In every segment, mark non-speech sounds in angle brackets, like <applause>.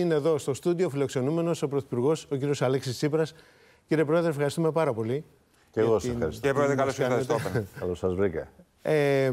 Είναι εδώ στο στούντιο φιλοξενούμενος ο Πρωθυπουργός, ο κύριος Αλέξης Τσίπρας. Κύριε Πρόεδρε, ευχαριστούμε πάρα πολύ. Και εγώ σας ευχαριστώ. Κύριε Πρόεδρε, καλώς ήρθατε <laughs> Καλώς σας βρήκα. Ε,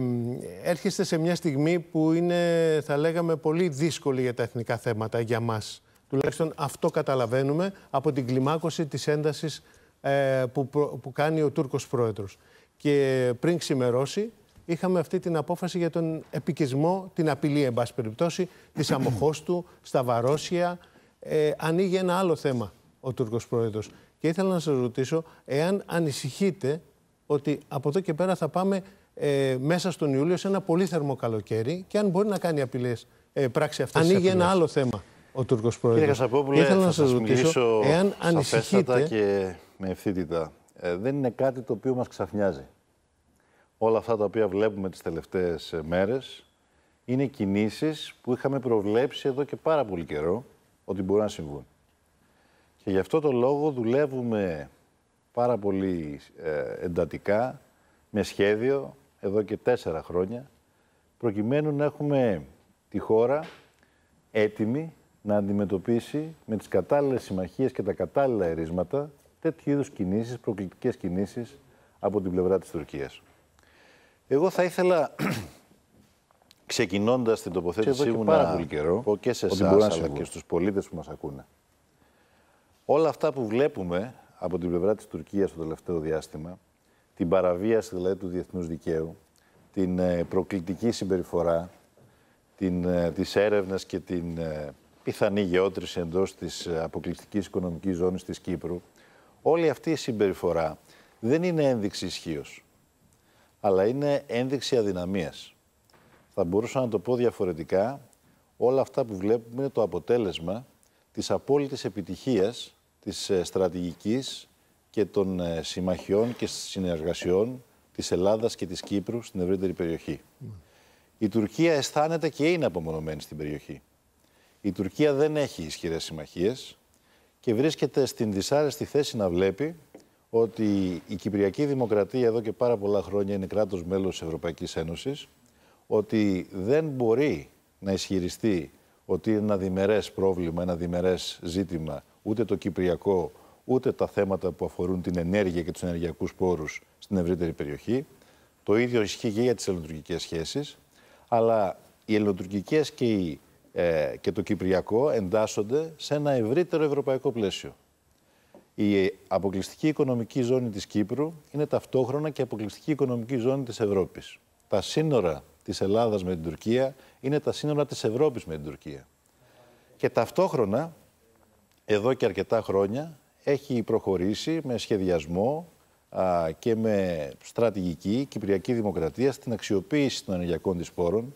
έρχεστε σε μια στιγμή που είναι, θα λέγαμε, πολύ δύσκολη για τα εθνικά θέματα για μας. Τουλάχιστον αυτό καταλαβαίνουμε από την κλιμάκωση της έντασης ε, που, που κάνει ο Τούρκος Πρόεδρος. Και πριν ξημερώσει, είχαμε αυτή την απόφαση για τον επικισμό, την απειλή, εν πάση περιπτώσει, της <clears throat> του στα Βαρόσια. Ε, ανοίγει ένα άλλο θέμα ο Τούρκος Πρόεδρος. Και ήθελα να σας ρωτήσω εάν ανησυχείτε ότι από εδώ και πέρα θα πάμε ε, μέσα στον Ιούλιο σε ένα πολύ θερμό καλοκαίρι και αν μπορεί να κάνει απειλές, ε, πράξη αυτές Ανοίγει ένα άλλο θέμα ο Τούρκος Πρόεδρος. Κύριε Κασαπόπουλε, ήθελα να σας ρωτήσω εάν ανησυχείτε... και με ευθύτητα. Ε, δεν είναι κάτι το οποίο μας ξαφνιάζει όλα αυτά τα οποία βλέπουμε τις τελευταίες ε, μέρες είναι κινήσεις που είχαμε προβλέψει εδώ και πάρα πολύ καιρό ότι μπορούν να συμβούν. Και γι' αυτό το λόγο δουλεύουμε πάρα πολύ ε, εντατικά, με σχέδιο, εδώ και τέσσερα χρόνια, προκειμένου να έχουμε τη χώρα έτοιμη να αντιμετωπίσει με τις κατάλληλες συμμαχίες και τα κατάλληλα ερίσματα τέτοιου είδους κινήσεις, προκλητικές κινήσεις από την πλευρά της Τουρκίας. Εγώ θα ήθελα, <clears throat> ξεκινώντας την τοποθέτησή μου, πάρα πολύ καιρό, πω και σε εσάς αλλά και στους πολίτες που μας ακούνε. Όλα αυτά που βλέπουμε από την πλευρά της Τουρκίας το τελευταίο διάστημα, την παραβίαση δηλαδή του διεθνούς δικαίου, την ε, προκλητική συμπεριφορά, την, ε, τις έρευνες και την ε, πιθανή γεώτρηση εντός της αποκλειστικής οικονομικής ζώνης της Κύπρου, όλη αυτή η συμπεριφορά δεν είναι ένδειξη ισχύως αλλά είναι ένδειξη αδυναμίας. Θα μπορούσα να το πω διαφορετικά, όλα αυτά που βλέπουμε είναι το αποτέλεσμα της απόλυτης επιτυχίας της ε, στρατηγικής και των ε, συμμαχιών και συνεργασιών της Ελλάδας και της Κύπρου στην ευρύτερη περιοχή. Η Τουρκία αισθάνεται και είναι απομονωμένη στην περιοχή. Η Τουρκία δεν έχει ισχυρές συμμαχίες και βρίσκεται στην δυσάρεστη θέση να βλέπει ότι η Κυπριακή Δημοκρατία εδώ και πάρα πολλά χρόνια είναι κράτος μέλος της Ευρωπαϊκής Ένωσης, ότι δεν μπορεί να ισχυριστεί ότι είναι ένα διμερές πρόβλημα, ένα διμερές ζήτημα, ούτε το Κυπριακό, ούτε τα θέματα που αφορούν την ενέργεια και τους ενεργειακούς πόρους στην ευρύτερη περιοχή. Το ίδιο ισχύει και για τις ελληνοτουρκικές σχέσεις, αλλά οι ελληνοτουρκικές και, ε, και το Κυπριακό εντάσσονται σε ένα ευρύτερο ευρωπαϊκό πλαίσιο. Η αποκλειστική οικονομική ζώνη της Κύπρου είναι ταυτόχρονα και η αποκλειστική οικονομική ζώνη της Ευρώπης. Τα σύνορα της Ελλάδας με την Τουρκία είναι τα σύνορα της Ευρώπης με την Τουρκία. Και ταυτόχρονα, εδώ και αρκετά χρόνια, έχει προχωρήσει με σχεδιασμό α, και με στρατηγική Κυπριακή Δημοκρατία στην αξιοποίηση των ενεργειακών της πόρων.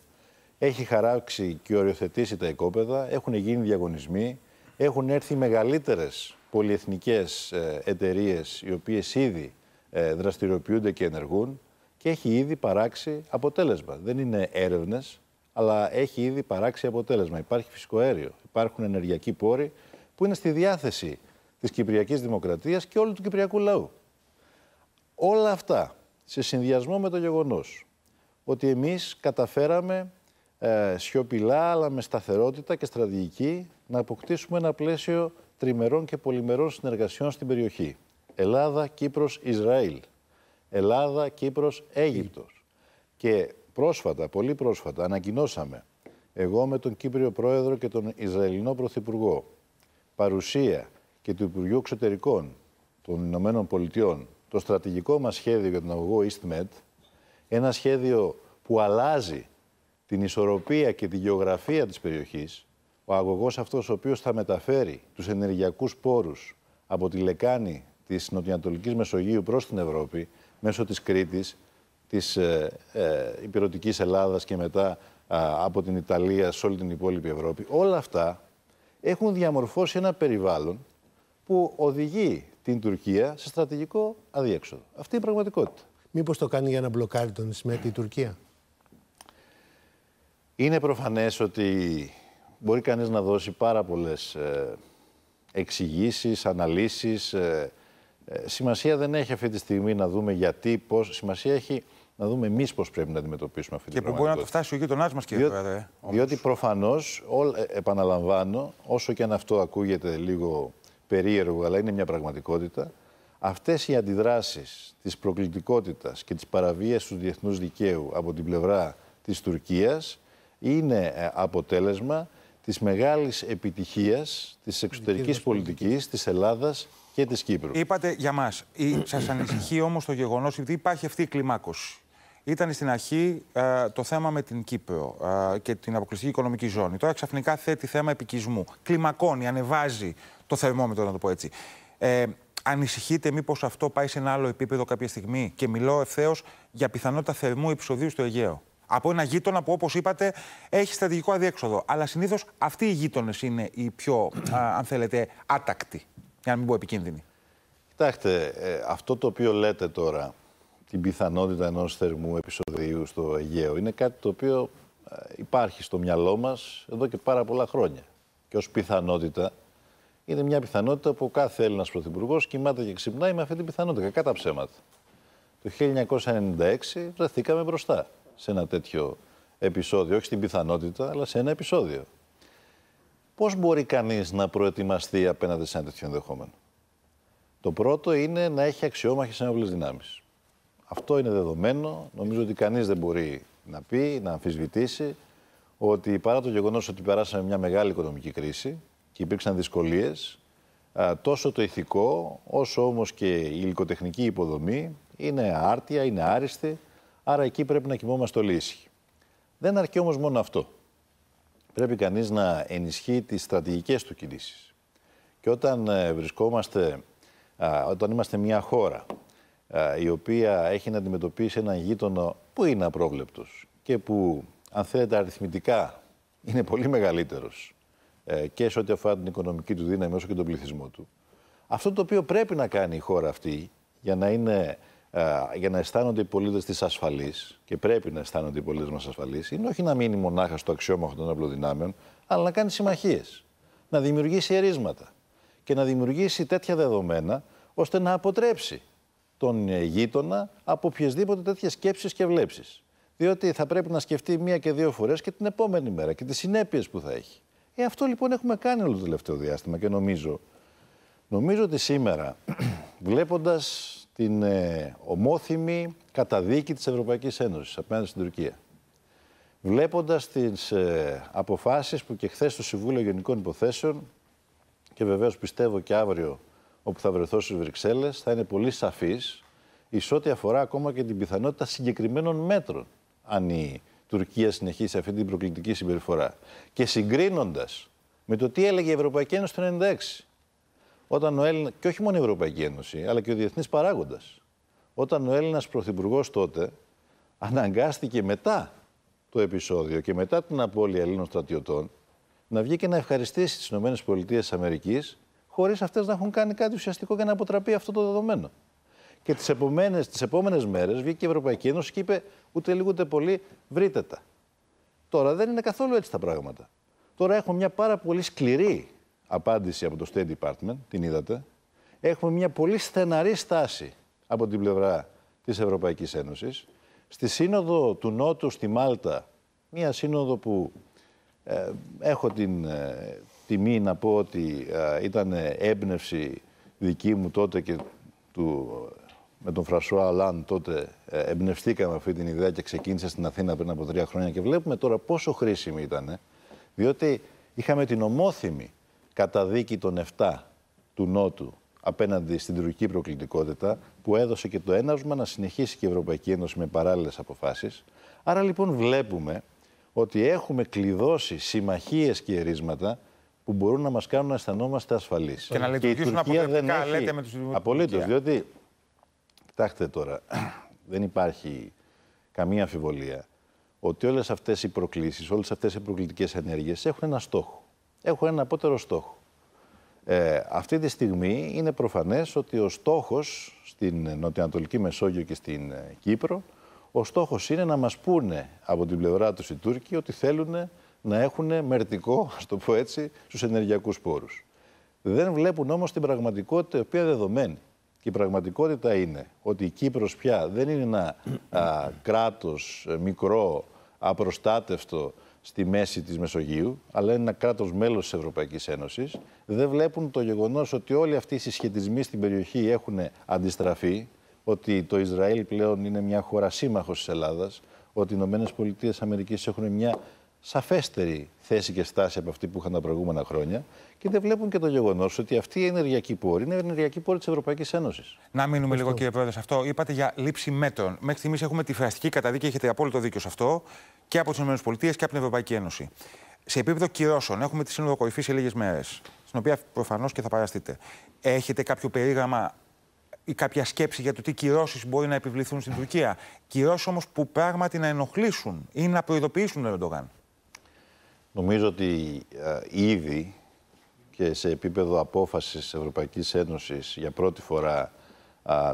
Έχει χαράξει και οριοθετήσει τα οικόπεδα, έχουν γίνει διαγωνισμοί, έχουν έρθει μεγαλύτερες πολυεθνικές ε, εταιρείες οι οποίες ήδη ε, δραστηριοποιούνται και ενεργούν και έχει ήδη παράξει αποτέλεσμα. Δεν είναι έρευνες, αλλά έχει ήδη παράξει αποτέλεσμα. Υπάρχει φυσικό αέριο, υπάρχουν ενεργειακοί πόροι που είναι στη διάθεση της Κυπριακής Δημοκρατίας και όλου του Κυπριακού λαού. Όλα αυτά, σε συνδυασμό με το γεγονός ότι εμείς καταφέραμε ε, σιωπηλά αλλά με σταθερότητα και στρατηγική να αποκτήσουμε ένα πλαίσιο τριμερών και πολυμερών συνεργασιών στην περιοχή. Ελλάδα, Κύπρος, Ισραήλ. Ελλάδα, Κύπρος, Αίγυπτος. Και πρόσφατα, πολύ πρόσφατα, ανακοινώσαμε εγώ με τον Κύπριο Πρόεδρο και τον Ισραηλινό Πρωθυπουργό παρουσία και του Υπουργείου Εξωτερικών των Ηνωμένων Πολιτειών το στρατηγικό μας σχέδιο για τον αγωγό EastMed, ένα σχέδιο που αλλάζει την ισορροπία και τη γεωγραφία της περιοχής, ο αγωγός αυτός ο οποίος θα μεταφέρει τους ενεργειακούς πόρους από τη λεκάνη της Νοτιοανατολικής Μεσογείου προς την Ευρώπη, μέσω της Κρήτης, της ε, ε, υπηρετικής Ελλάδας και μετά από την Ιταλία σε όλη την υπόλοιπη Ευρώπη, όλα αυτά έχουν διαμορφώσει ένα περιβάλλον που οδηγεί την Τουρκία σε στρατηγικό αδιέξοδο. Αυτή είναι η πραγματικότητα. Μήπως το κάνει για να μπλοκάρει τον Ισμέτη η Τουρκία; Είναι προφανές ότι μπορεί κανείς να δώσει πάρα πολλές ε, εξηγήσεις, αναλύσεις. Ε, ε, σημασία δεν έχει αυτή τη στιγμή να δούμε γιατί, πώς. Σημασία έχει να δούμε εμείς πώς πρέπει να αντιμετωπίσουμε αυτή την Και που μπορεί να το φτάσει ο γείτονάς μας, κύριε Πρόεδρε. Διότι προφανώς, ε, επαναλαμβάνω, όσο και αν αυτό ακούγεται λίγο περίεργο, αλλά είναι μια πραγματικότητα, αυτές οι αντιδράσεις της προκλητικότητας και της παραβίαση του διεθνούς δικαίου από την πλευρά της Τουρκίας είναι ε, αποτέλεσμα της μεγάλης επιτυχίας της εξωτερικής πολιτικής της Ελλάδας και της Κύπρου. Είπατε για μας, σας ανησυχεί όμως το γεγονός ότι υπάρχει αυτή η κλιμάκωση. Ήταν στην αρχή ε, το θέμα με την Κύπρο ε, και την αποκλειστική οικονομική ζώνη. Τώρα ξαφνικά θέτει θέμα επικισμού. Κλιμακώνει, ανεβάζει το θερμόμετρο, να το πω έτσι. Ε, ανησυχείτε μήπως αυτό πάει σε ένα άλλο επίπεδο κάποια στιγμή; Και μιλώ ευθέως για πιθανότητα θερμού επεισοδίου στο Αιγαίο από ένα γείτονα που, όπως είπατε, έχει στρατηγικό αδιέξοδο. Αλλά συνήθως αυτοί οι γείτονες είναι οι πιο, αν θέλετε, άτακτοι, για να μην πω επικίνδυνοι. Κοιτάξτε, ε, αυτό το οποίο λέτε τώρα, την πιθανότητα ενός θερμού επεισοδίου στο Αιγαίο, είναι κάτι το οποίο ε, υπάρχει στο μυαλό μας εδώ και πάρα πολλά χρόνια. Και ως πιθανότητα, είναι μια πιθανότητα που κάθε Έλληνας πρωθυπουργός κοιμάται και ξυπνάει με αυτή την πιθανότητα. Κατά ψέματα. Το 1996 βρεθήκαμε μπροστά σε ένα τέτοιο επεισόδιο, όχι στην πιθανότητα, αλλά σε ένα επεισόδιο. Πώς μπορεί κανείς να προετοιμαστεί απέναντι σε ένα τέτοιο ενδεχόμενο; Το πρώτο είναι να έχει αξιόμαχες ενόπλες δυνάμεις. Αυτό είναι δεδομένο. Νομίζω ότι κανείς δεν μπορεί να πει, να αμφισβητήσει ότι παρά το γεγονός ότι περάσαμε μια μεγάλη οικονομική κρίση και υπήρξαν δυσκολίες, τόσο το ηθικό όσο όμως και η υλικοτεχνική υποδομή είναι άρτια, είναι άριστη Άρα εκεί πρέπει να κοιμόμαστε όλοι ήσυχοι. Δεν αρκεί όμως μόνο αυτό. Πρέπει κανείς να ενισχύει τις στρατηγικές του κινήσεις. Και όταν ε, βρισκόμαστε, όταν είμαστε μια χώρα η οποία έχει να αντιμετωπίσει έναν γείτονο που είναι απρόβλεπτος και που, αν θέλετε, αριθμητικά είναι πολύ μεγαλύτερος ε, και σε ό,τι αφορά την οικονομική του δύναμη όσο και τον πληθυσμό του. Αυτό το οποίο πρέπει να κάνει η χώρα αυτή για να είναι ε, για να αισθάνονται οι πολίτες της ασφαλής, και πρέπει να αισθάνονται οι πολίτες μας ασφαλείς, είναι όχι να μείνει μονάχα στο αξιόμαχο των απλοδυνάμεων, αλλά να κάνει συμμαχίες. Να δημιουργήσει ερίσματα και να δημιουργήσει τέτοια δεδομένα ώστε να αποτρέψει τον γείτονα από οποιασδήποτε τέτοιες σκέψεις και βλέψεις. Διότι θα πρέπει να σκεφτεί μία και δύο φορές και την επόμενη μέρα και τις συνέπειες που θα έχει. Ε, αυτό λοιπόν έχουμε κάνει όλο το τελευταίο διάστημα και νομίζω, νομίζω ότι σήμερα, <clears throat> βλέποντας την ε, ομόθυμη καταδίκη της Ευρωπαϊκής Ένωσης απέναντι στην Τουρκία. Βλέποντας τις ε, αποφάσεις που και χθες στο Συμβούλιο Γενικών Υποθέσεων και βεβαίως πιστεύω και αύριο όπου θα βρεθώ στις Βρυξέλλες θα είναι πολύ σαφής εις ό,τι αφορά ακόμα και την πιθανότητα συγκεκριμένων μέτρων αν η Τουρκία συνεχίσει αυτή την προκλητική συμπεριφορά. Και συγκρίνοντας με το τι έλεγε η Ευρωπαϊκή Ένωση το 1996 όταν ο Έλληνας, και όχι μόνο η Ευρωπαϊκή Ένωση, αλλά και ο διεθνής παράγοντας, όταν ο Έλληνας Πρωθυπουργός τότε αναγκάστηκε μετά το επεισόδιο και μετά την απώλεια Ελλήνων στρατιωτών να βγει και να ευχαριστήσει τις ΗΠΑ χωρίς αυτές να έχουν κάνει κάτι ουσιαστικό για να αποτραπεί αυτό το δεδομένο. Και τις επόμενε τις επόμενες μέρες βγήκε η Ευρωπαϊκή Ένωση και είπε ούτε λίγο ούτε πολύ βρείτε τα. Τώρα δεν είναι καθόλου έτσι τα πράγματα. Τώρα έχουμε μια πάρα πολύ σκληρή απάντηση από το State Department, την είδατε. Έχουμε μια πολύ στεναρή στάση από την πλευρά της Ευρωπαϊκής Ένωσης. Στη σύνοδο του Νότου στη Μάλτα, μια σύνοδο που ε, έχω την ε, τιμή να πω ότι ε, ήταν έμπνευση δική μου τότε και του, με τον Φρασουά Αλάν τότε ε, εμπνευστήκαμε αυτή την ιδέα και ξεκίνησε στην Αθήνα πριν από τρία χρόνια και βλέπουμε τώρα πόσο χρήσιμη ήταν, διότι είχαμε την ομόθυμη καταδίκη των 7 του Νότου απέναντι στην τουρκική προκλητικότητα, που έδωσε και το έναυσμα να συνεχίσει και η Ευρωπαϊκή Ένωση με παράλληλες αποφάσεις. Άρα λοιπόν βλέπουμε ότι έχουμε κλειδώσει συμμαχίες και ερίσματα που μπορούν να μας κάνουν να αισθανόμαστε ασφαλείς. Και να λειτουργήσουν αποδεκτικά, λέτε με τους Απολύτως. Διότι, κοιτάξτε τώρα, <clears throat> δεν υπάρχει καμία αμφιβολία ότι όλες αυτές οι προκλήσεις, όλες αυτές οι προκλητικές ενέργειες έχουν ένα στόχο έχουν ένα απότερο στόχο. Ε, αυτή τη στιγμή είναι προφανές ότι ο στόχος στην Νοτιοανατολική Μεσόγειο και στην ε, Κύπρο, ο στόχος είναι να μας πούνε από την πλευρά τους οι Τούρκοι ότι θέλουν να έχουν μερτικό, ας το πω έτσι, στους ενεργειακούς πόρους. Δεν βλέπουν όμως την πραγματικότητα η οποία δεδομένη. Και η πραγματικότητα είναι ότι η Κύπρος πια δεν είναι ένα α, κράτος ε, μικρό, απροστάτευτο στη μέση της Μεσογείου, αλλά είναι ένα κράτος μέλος της Ευρωπαϊκής Ένωσης. Δεν βλέπουν το γεγονός ότι όλοι αυτοί οι συσχετισμοί στην περιοχή έχουν αντιστραφεί, ότι το Ισραήλ πλέον είναι μια χώρα σύμμαχος της Ελλάδας, ότι οι Ηνωμένες Πολιτείες Αμερικής έχουν μια σαφέστερη θέση και στάση από αυτή που είχαν τα προηγούμενα χρόνια και δεν βλέπουν και το γεγονός ότι αυτή η ενεργειακή πόρη είναι ενεργειακή πόρη της Ευρωπαϊκής Ένωσης. Να μείνουμε λίγο, κύριε Πρόεδρε, σε αυτό. Είπατε για λήψη μέτρων. Μέχρι στιγμής έχουμε τη φραστική καταδίκη, έχετε απόλυτο δίκιο σε αυτό, και από τις ΗΠΑ και από την Ευρωπαϊκή Ένωση. Σε επίπεδο κυρώσεων, έχουμε τη Σύνοδο Κορυφής σε λίγες μέρες, στην οποία προφανώς και θα παραστείτε. Έχετε κάποιο περίγραμμα ή κάποια σκέψη για το τι κυρώσεις μπορεί να επιβληθούν στην Τουρκία; Κυρώσεις όμως που πράγματι να ενοχλήσουν ή να προειδοποιήσουν τον Ερντογάν; Νομίζω ότι ήδη και σε επίπεδο απόφασης της Ευρωπαϊκής Ένωσης για πρώτη φορά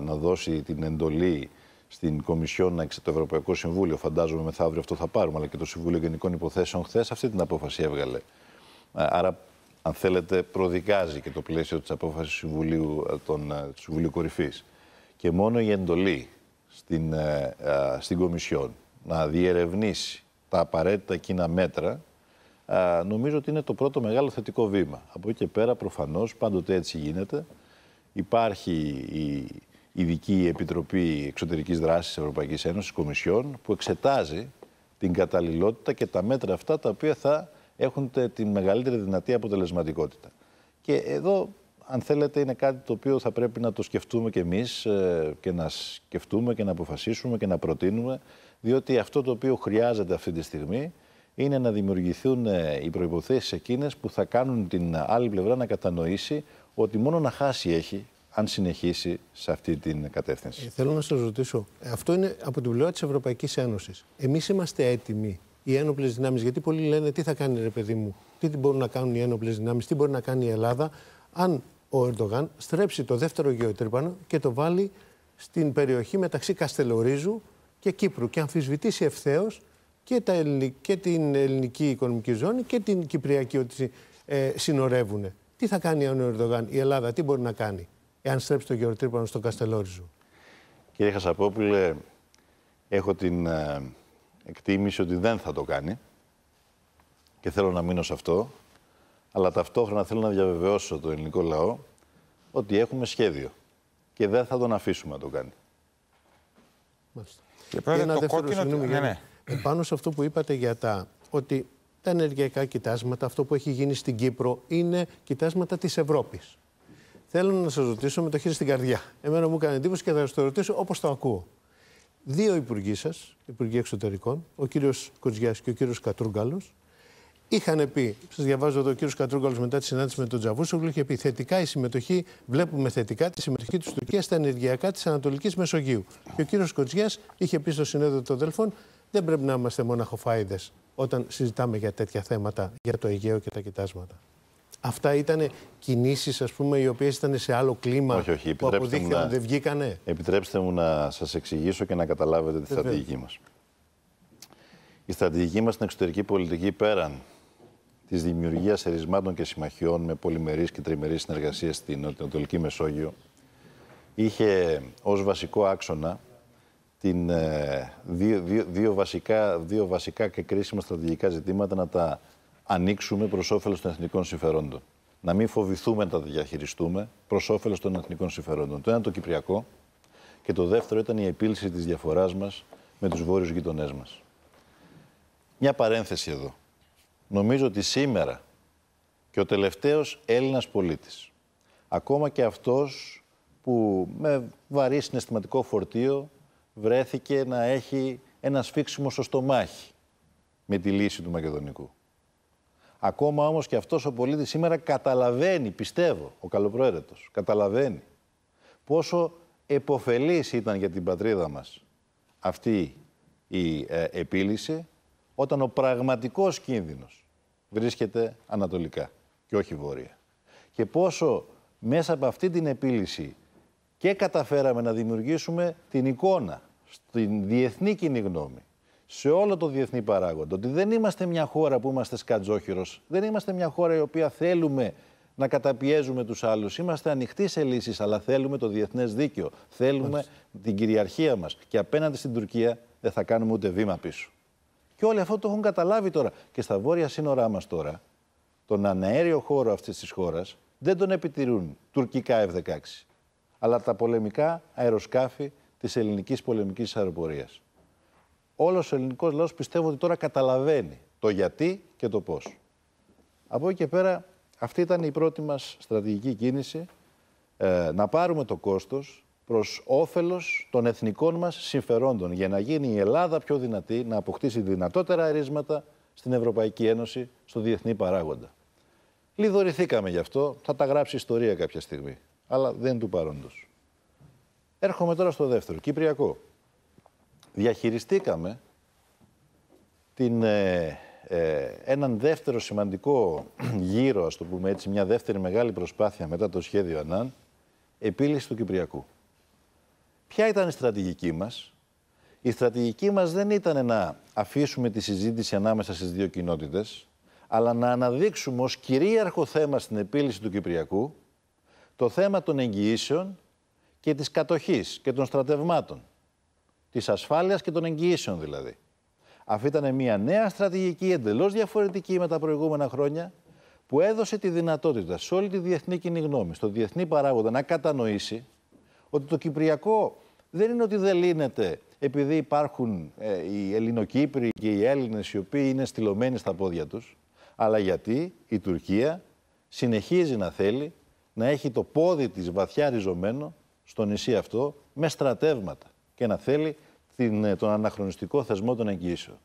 να δώσει την εντολή στην Κομισιόν να το Ευρωπαϊκό Συμβούλιο, φαντάζομαι μεθαύριο αυτό θα πάρουμε, αλλά και το Συμβούλιο Γενικών Υποθέσεων χθες αυτή την απόφαση έβγαλε. Άρα, αν θέλετε, προδικάζει και το πλαίσιο της απόφασης του Συμβουλίου, των, του Συμβουλίου Κορυφής. Και μόνο η εντολή στην, στην Κομισιόν να διερευνήσει τα απαραίτητα εκείνα μέτρα νομίζω ότι είναι το πρώτο μεγάλο θετικό βήμα. Από εκεί και πέρα, προφανώς, πάντοτε έτσι γίνεται. Υπάρχει η Ειδική Επιτροπή Εξωτερικής Δράσης Ευρωπαϊκής Ένωσης, Κομισιόν, που εξετάζει την καταλληλότητα και τα μέτρα αυτά τα οποία θα έχουν την μεγαλύτερη δυνατή αποτελεσματικότητα. Και εδώ, αν θέλετε, είναι κάτι το οποίο θα πρέπει να το σκεφτούμε κι εμείς ε, και να σκεφτούμε και να αποφασίσουμε και να προτείνουμε, διότι αυτό το οποίο χρειάζεται αυτή τη στιγμή είναι να δημιουργηθούν ε, οι προϋποθέσεις εκείνες που θα κάνουν την άλλη πλευρά να κατανοήσει ότι μόνο να χάσει έχει αν συνεχίσει σε αυτή την κατεύθυνση. Ε, θέλω να σας ρωτήσω, αυτό είναι από την πλευρά της Ευρωπαϊκής Ένωσης. Εμείς είμαστε έτοιμοι οι ένοπλες δυνάμεις, γιατί πολλοί λένε τι θα κάνει ρε παιδί μου, τι μπορούν να κάνουν οι ένοπλες δυνάμεις, τι μπορεί να κάνει η Ελλάδα, αν ο Ερντογάν στρέψει το δεύτερο γεωτρύπανο και το βάλει στην περιοχή μεταξύ Καστελορίζου και Κύπρου και αμφισβητήσει ευθέως και, τα και την ελληνική οικονομική ζώνη και την κυπριακή ότι ε, συνορεύουν. Τι θα κάνει ο Ερντογάν, η Ελλάδα, τι μπορεί να κάνει, εάν στρέψει το γεωτρύπανο στο Καστελόριζο; Κύριε Χασαπόπουλε, έχω την ε, εκτίμηση ότι δεν θα το κάνει και θέλω να μείνω σε αυτό, αλλά ταυτόχρονα θέλω να διαβεβαιώσω το ελληνικό λαό ότι έχουμε σχέδιο και δεν θα τον αφήσουμε να το κάνει. Μάλιστα. Και, και ένα το δεύτερο, κόκκινο... συγγνώμη, ναι, ναι. Πάνω σε αυτό που είπατε για τα ότι τα ενεργειακά κοιτάσματα, αυτό που έχει γίνει στην Κύπρο, είναι κοιτάσματα της Ευρώπης. Θέλω να σας ρωτήσω με το χέρι στην καρδιά. Εμένα μου έκανε εντύπωση και θα σας το ρωτήσω όπως το ακούω. Δύο υπουργοί σας, υπουργοί εξωτερικών, ο κύριος Κοτζιάς και ο κύριος Κατρούγκαλος, είχαν πει, σας διαβάζω εδώ, ο κύριος Κατρούγκαλος μετά τη συνάντηση με τον Τζαβούσογλου, είχε πει θετικά η συμμετοχή, βλέπουμε θετικά τη συμμετοχή της Τουρκίας στα ενεργειακά της Ανατολικής Μεσογείου. Και ο κύριος Κοτζιάς είχε πει στο συνέδριο των Δελφών, δεν πρέπει να είμαστε μοναχοφάιδες όταν συζητάμε για τέτοια θέματα, για το Αιγαίο και τα κοιτάσματα. Αυτά ήταν κινήσεις, ας πούμε, οι οποίες ήταν σε άλλο κλίμα όχι, όχι. που αποδείχθηκαν ότι δεν βγήκανε. Επιτρέψτε μου να σας εξηγήσω και να καταλάβετε τη στρατηγική μας. Η στρατηγική μας στην εξωτερική πολιτική πέραν της δημιουργίας ερισμάτων και συμμαχιών με πολυμερείς και τριμερείς συνεργασίες στην Νοτιοανατολική Μεσόγειο είχε ως βασικό άξονα την, ε, δύο, δύο, δύο, βασικά, δύο βασικά και κρίσιμα στρατηγικά ζητήματα να τα ανοίξουμε προς όφελος των εθνικών συμφερόντων. Να μην φοβηθούμε να τα διαχειριστούμε προς όφελος των εθνικών συμφερόντων. Το ένα το Κυπριακό και το δεύτερο ήταν η επίλυση της διαφοράς μας με τους βόρειους γειτονές μας. Μια παρένθεση εδώ. Νομίζω ότι σήμερα και ο τελευταίος Έλληνας πολίτης, ακόμα και αυτός που με βαρύ συναισθηματικό φορτίο βρέθηκε να έχει ένα σφίξιμο στο στομάχι με τη λύση του Μακεδονικού. Ακόμα όμως και αυτός ο πολίτης σήμερα καταλαβαίνει, πιστεύω, ο καλοπροαίρετος, καταλαβαίνει πόσο εποφελής ήταν για την πατρίδα μας αυτή η ε, επίλυση όταν ο πραγματικός κίνδυνος βρίσκεται ανατολικά και όχι βόρεια. Και πόσο μέσα από αυτή την επίλυση και καταφέραμε να δημιουργήσουμε την εικόνα στην διεθνή κοινή γνώμη, σε όλο το διεθνή παράγοντα, ότι δεν είμαστε μια χώρα που είμαστε σκατζόχυρος, δεν είμαστε μια χώρα η οποία θέλουμε να καταπιέζουμε τους άλλους. Είμαστε ανοιχτοί σε λύσεις, αλλά θέλουμε το διεθνές δίκαιο. Θέλουμε την κυριαρχία μας. Και απέναντι στην Τουρκία δεν θα κάνουμε ούτε βήμα πίσω. Και όλοι αυτό το έχουν καταλάβει τώρα. Και στα βόρεια σύνορά μας τώρα, τον αναέριο χώρο αυτής της χώρας δεν τον επιτηρούν τουρκικά F-16, αλλά τα πολεμικά αεροσκάφη της ελληνικής πολεμικής αεροπορίας. Όλος ο ελληνικός λαός πιστεύω ότι τώρα καταλαβαίνει το γιατί και το πώς. Από εκεί και πέρα, αυτή ήταν η πρώτη μας στρατηγική κίνηση, ε, να πάρουμε το κόστος προς όφελος των εθνικών μας συμφερόντων, για να γίνει η Ελλάδα πιο δυνατή, να αποκτήσει δυνατότερα αερίσματα στην Ευρωπαϊκή Ένωση, στο διεθνή παράγοντα. Λιδωρηθήκαμε γι' αυτό, θα τα γράψει ιστορία κάποια στιγμή, αλλά δεν του παρόντος. Έρχομαι τώρα στο δεύτερο, Κυπριακό. Διαχειριστήκαμε την ε, ε, έναν δεύτερο σημαντικό γύρο, ας το πούμε έτσι, μια δεύτερη μεγάλη προσπάθεια μετά το σχέδιο ΑΝΑΝ, επίλυση του Κυπριακού. Ποια ήταν η στρατηγική μας; Η στρατηγική μας δεν ήταν να αφήσουμε τη συζήτηση ανάμεσα στις δύο κοινότητες, αλλά να αναδείξουμε ως κυρίαρχο θέμα στην επίλυση του Κυπριακού το θέμα των εγγυήσεων και της κατοχής και των στρατευμάτων. Της ασφάλειας και των εγγυήσεων δηλαδή. Αυτή ήταν μια νέα στρατηγική, εντελώς διαφορετική με τα προηγούμενα χρόνια, που έδωσε τη δυνατότητα σε όλη τη διεθνή κοινή γνώμη, στο διεθνή παράγοντα, να κατανοήσει ότι το Κυπριακό δεν είναι ότι δεν λύνεται επειδή υπάρχουν ε, οι Ελληνοκύπροι και οι Έλληνες οι οποίοι είναι στυλωμένοι στα πόδια τους, αλλά γιατί η Τουρκία συνεχίζει να θέλει να έχει το πόδι της βαθιά ριζωμένο στο νησί αυτό με στρατεύματα και να θέλει την, ε, τον αναχρονιστικό θεσμό των εγγύσεων.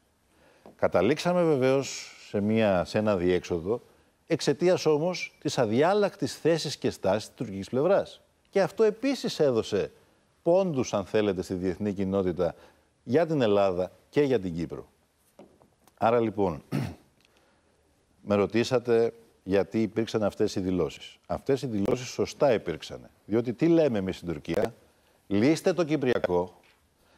Καταλήξαμε βεβαίως σε, σε ένα διέξοδο εξαιτίας όμως της αδιάλακτης θέσης και στάσης της τουρκικής πλευράς. Και αυτό επίσης έδωσε πόντους, αν θέλετε, στη διεθνή κοινότητα για την Ελλάδα και για την Κύπρο. Άρα λοιπόν, <clears throat> με ρωτήσατε γιατί υπήρξαν αυτές οι δηλώσεις. Αυτές οι δηλώσεις σωστά υπήρξαν. Διότι τι λέμε εμείς στην Τουρκία, λύστε το Κυπριακό,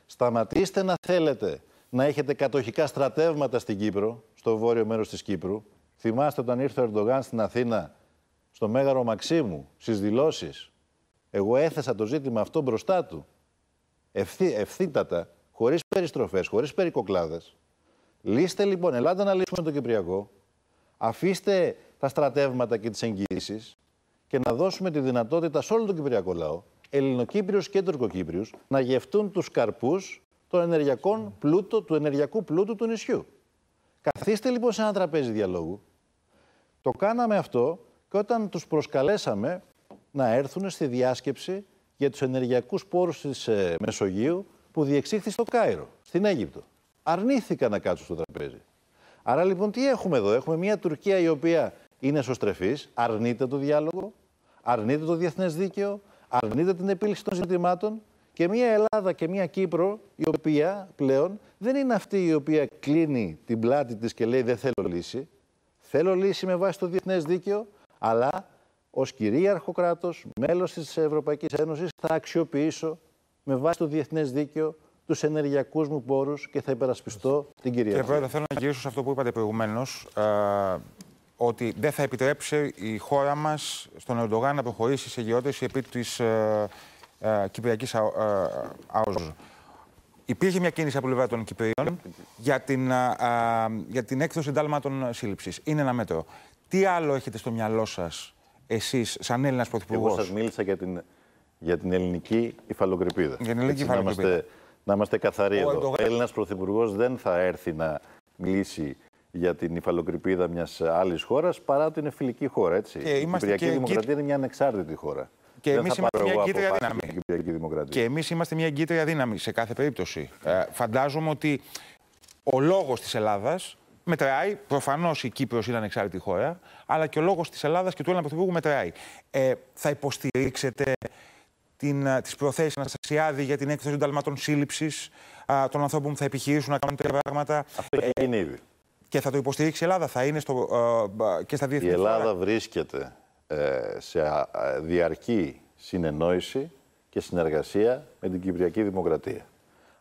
Σταματήστε να θέλετε να έχετε κατοχικά στρατεύματα στην Κύπρο, στο βόρειο μέρος της Κύπρου. Θυμάστε όταν ήρθε ο Ερντογάν στην Αθήνα, στο Μέγαρο Μαξίμου, στις δηλώσεις. Εγώ έθεσα το ζήτημα αυτό μπροστά του. Ευθύ, ευθύτατα, χωρίς περιστροφές, χωρίς περικοκλάδες. Λύστε λοιπόν, ελάτε να λύσουμε το Κυπριακό. Αφήστε τα στρατεύματα και τις εγγύησεις και να δώσουμε τη δυνατότητα σε όλο τον Κυπριακό λαό Ελληνοκύπριους και Τουρκοκύπριους να γευτούν τους καρπούς των ενεργειακών πλούτο, του ενεργειακού πλούτου του νησιού. Καθίστε λοιπόν σε ένα τραπέζι διαλόγου. Το κάναμε αυτό και όταν τους προσκαλέσαμε να έρθουν στη διάσκεψη για τους ενεργειακούς πόρους της ε, Μεσογείου που διεξήχθη στο Κάιρο, στην Αίγυπτο. Αρνήθηκαν να κάτσουν στο τραπέζι. Άρα λοιπόν τι έχουμε εδώ; Έχουμε μια Τουρκία η οποία είναι εσωστρεφής, αρνείται το διάλογο, αρνείται το διεθνές δίκαιο, αρνείται την επίλυση των ζητημάτων και μια Ελλάδα και μια Κύπρο η οποία πλέον δεν είναι αυτή η οποία κλείνει την πλάτη της και λέει δεν θέλω λύση. Θέλω λύση με βάση το διεθνές δίκαιο, αλλά ως κυρίαρχο κράτος, μέλος της Ευρωπαϊκής Ένωσης, θα αξιοποιήσω με βάση το διεθνές δίκαιο τους ενεργειακούς μου πόρους και θα υπερασπιστώ την κυριαρχία. Κύριε Πρόεδρε, θέλω να γυρίσω σε αυτό που είπατε προηγουμένως. Ε, ότι δεν θα επιτρέψει η χώρα μας στον Ερντογάν να προχωρήσει σε γεώτευση επί της ε, ε, Κυπριακής ε, ΑΟΖ. Υπήρχε μια κίνηση από πλευρά των Κυπρίων για την, ε, για την έκδοση εντάλματων σύλληψης. Είναι ένα μέτρο. Τι άλλο έχετε στο μυαλό σας, εσείς, σαν Έλληνας Πρωθυπουργό. Εγώ σας μίλησα για την, για την ελληνική υφαλοκρηπίδα. Για την ελληνική υφαλοκρηπίδα. Να είμαστε, να είμαστε καθαροί ο εδώ. Ο Έλληνας Πρωθυπουργός δεν θα έρθει να μιλήσει για την υφαλοκρηπίδα μιας άλλης χώρας παρά την φιλική χώρα. Έτσι. Και η Κυπριακή Δημοκρατία είναι μια ανεξάρτητη χώρα. Και εμείς είμαστε μια εγκύτρια δύναμη. Και εμείς είμαστε μια εγκύτρια δύναμη σε κάθε περίπτωση. Ε, φαντάζομαι ότι ο λόγος της Ελλάδας μετράει. Προφανώς η Κύπρος είναι ανεξάρτητη χώρα, αλλά και ο λόγος της Ελλάδας και του Έλληνα Πρωθυπουργού μετράει. Ε, θα υποστηρίξετε την, ε, τις προθέσεις Αναστασιάδη για την έκθεση των ταλμάτων σύλληψης των ανθρώπων που θα επιχειρήσουν να κάνουν τέτοια πράγματα; Αυτό έγινε ήδη και θα το υποστηρίξει η Ελλάδα, θα είναι στο, ε, και στα διεθνή Η Ελλάδα βρίσκεται ε, σε διαρκή συνεννόηση και συνεργασία με την Κυπριακή Δημοκρατία.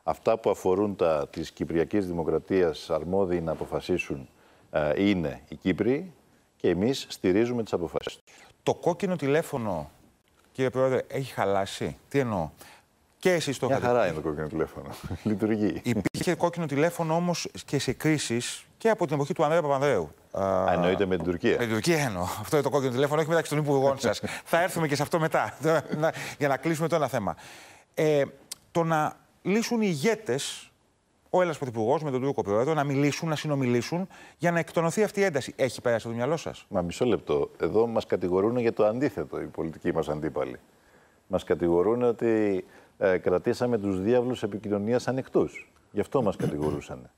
Αυτά που αφορούν τα, της Κυπριακής Δημοκρατίας αρμόδιοι να αποφασίσουν ε, είναι οι Κύπροι και εμείς στηρίζουμε τις αποφάσεις τους. Το κόκκινο τηλέφωνο, κύριε Πρόεδρε, έχει χαλάσει. Τι εννοώ; Και εσείς το Μια χαρά είναι το κόκκινο τηλέφωνο. <laughs> Λειτουργεί. Υπήρχε κόκκινο τηλέφωνο όμως και σε κρίσεις και από την εποχή του Ανδρέα Παπανδρέου. Α, εννοείται με την Τουρκία. Με την Τουρκία εννοώ. Αυτό είναι το κόκκινο τηλέφωνο, όχι μεταξύ των υπουργών σας. <laughs> Θα έρθουμε και σε αυτό μετά. <laughs> για να κλείσουμε το ένα θέμα. Ε, το να λύσουν οι ηγέτες, ο Έλληνα Πρωθυπουργός με τον Τούρκο Πρόεδρο, να μιλήσουν, να συνομιλήσουν για να εκτονωθεί αυτή η ένταση. Έχει περάσει από το μυαλό σας; Μα μισό λεπτό. Εδώ μας κατηγορούν για το αντίθετο οι πολιτικοί μας αντίπαλοι. Μας κατηγορούν ότι ε, κρατήσαμε τους διάβλους επικοινωνίας ανοιχτούς. Γι' αυτό μας κατηγορούσαν.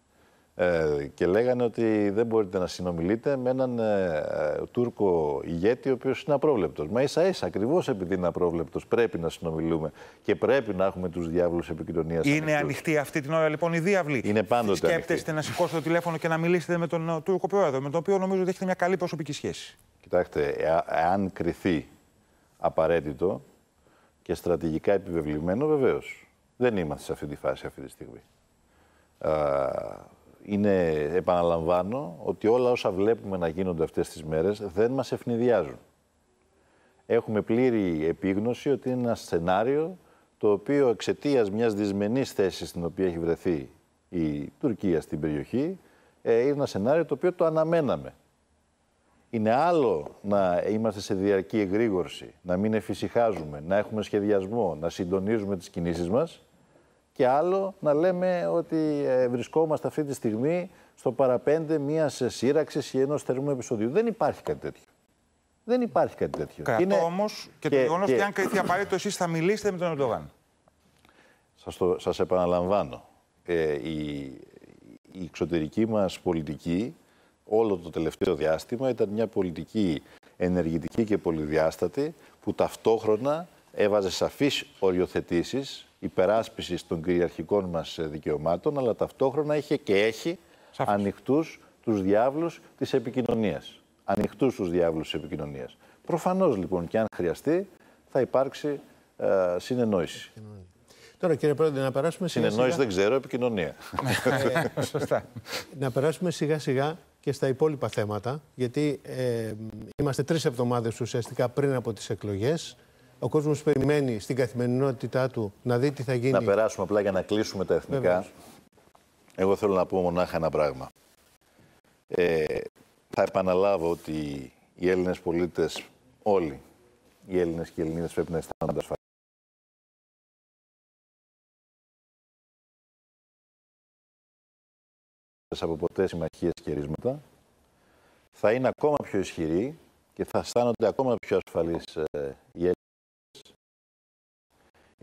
Ε, και λέγανε ότι δεν μπορείτε να συνομιλείτε με έναν ε, Τούρκο ηγέτη ο οποίος είναι απρόβλεπτος. Μα ίσα ίσα, ακριβώς επειδή είναι απρόβλεπτος, πρέπει να συνομιλούμε και πρέπει να έχουμε τους διάβλους επικοινωνίας. Είναι ανοιχτούς. ανοιχτή αυτή την ώρα λοιπόν η διάβλη. Είναι πάντοτε. Σκέπτεστε να σηκώσετε το τηλέφωνο και να μιλήσετε με τον Τούρκο πρόεδρο, με τον οποίο νομίζω ότι έχετε μια καλή προσωπική σχέση. Κοιτάξτε, εάν κριθεί απαραίτητο και στρατηγικά επιβεβλημένο, βεβαίως. Δεν είμαστε σε αυτή τη φάση αυτή τη στιγμή είναι, επαναλαμβάνω, ότι όλα όσα βλέπουμε να γίνονται αυτές τις μέρες δεν μας ευνηδιάζουν. Έχουμε πλήρη επίγνωση ότι είναι ένα σενάριο το οποίο εξαιτίας μιας δυσμενής θέσης στην οποία έχει βρεθεί η Τουρκία στην περιοχή, ε, είναι ένα σενάριο το οποίο το αναμέναμε. Είναι άλλο να είμαστε σε διαρκή εγρήγορση, να μην εφησυχάζουμε, να έχουμε σχεδιασμό, να συντονίζουμε τις κινήσεις μας, και άλλο να λέμε ότι ε, βρισκόμαστε αυτή τη στιγμή στο παραπέντε μιας σύραξης ή ενός θερμού επεισοδίου. Δεν υπάρχει κάτι τέτοιο. Δεν υπάρχει κάτι τέτοιο. Κρατώ Είναι... όμως και, το γεγονός ότι αν κριθεί απαραίτητο, εσείς θα μιλήσετε με τον Ερντογάν. Σας σας επαναλαμβάνω. Ε, η, η εξωτερική μας πολιτική όλο το τελευταίο διάστημα ήταν μια πολιτική ενεργητική και πολυδιάστατη που ταυτόχρονα έβαζε σαφείς οριοθετήσεις υπεράσπισης των κυριαρχικών μας δικαιωμάτων, αλλά ταυτόχρονα είχε και έχει Σαφώς. ανοιχτούς τους διάβλους της επικοινωνίας. Ανοιχτούς τους διάβλους της επικοινωνίας. Προφανώς λοιπόν και αν χρειαστεί θα υπάρξει ε, συνεννόηση. Τώρα κύριε Πρόεδρε, να περάσουμε σιγά Συνεννόηση δεν ξέρω, επικοινωνία. Ε, <laughs> σωστά. να περάσουμε σιγά σιγά και στα υπόλοιπα θέματα, γιατί ε, είμαστε τρεις εβδομάδες ουσιαστικά πριν από τις εκλογές. Ο κόσμος περιμένει στην καθημερινότητά του να δει τι θα γίνει. Να περάσουμε απλά για να κλείσουμε τα εθνικά. Εγώ θέλω να πω μονάχα ένα πράγμα. Ε, θα επαναλάβω ότι οι Έλληνες πολίτες, όλοι οι Έλληνες και οι Ελληνίδες πρέπει να αισθάνονται ασφαλείς. από ποτέ συμμαχίες και ρίσματα, θα είναι ακόμα πιο ισχυροί και θα αισθάνονται ακόμα πιο ασφαλείς ε, οι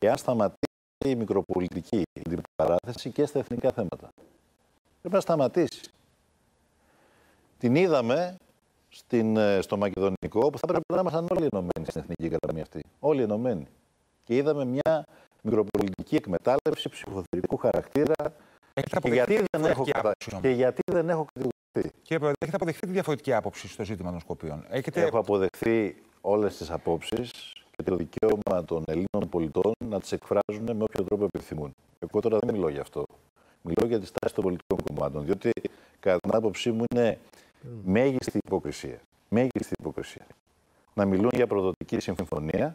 Έλληνες εάν σταματήσει η μικροπολιτική παράθεση και στα εθνικά θέματα. Πρέπει να σταματήσει. Την είδαμε στην, ε, στο Μακεδονικό, που θα πρέπει να ήμασταν όλοι ενωμένοι στην εθνική γραμμή αυτή. Όλοι ενωμένοι. Και είδαμε μια μικροπολιτική εκμετάλλευση ψυχοθερικού χαρακτήρα. Και γιατί, δεν έχω, και γιατί δεν έχω κατηγορηθεί. Κύριε Πρόεδρε, έχετε αποδεχθεί τη διαφορετική άποψη στο ζήτημα των Σκοπίων. Έχετε... Έχω αποδεχθεί όλες τις απόψεις και το δικαίωμα των Ελλήνων πολιτών να τις εκφράζουν με όποιο τρόπο επιθυμούν. Εγώ τώρα δεν μιλώ γι' αυτό. Μιλώ για τη στάση των πολιτικών κομμάτων. Διότι, κατά την άποψή μου, είναι μέγιστη υποκρισία. Μέγιστη υποκρισία. Να μιλούν για προδοτική συμφωνία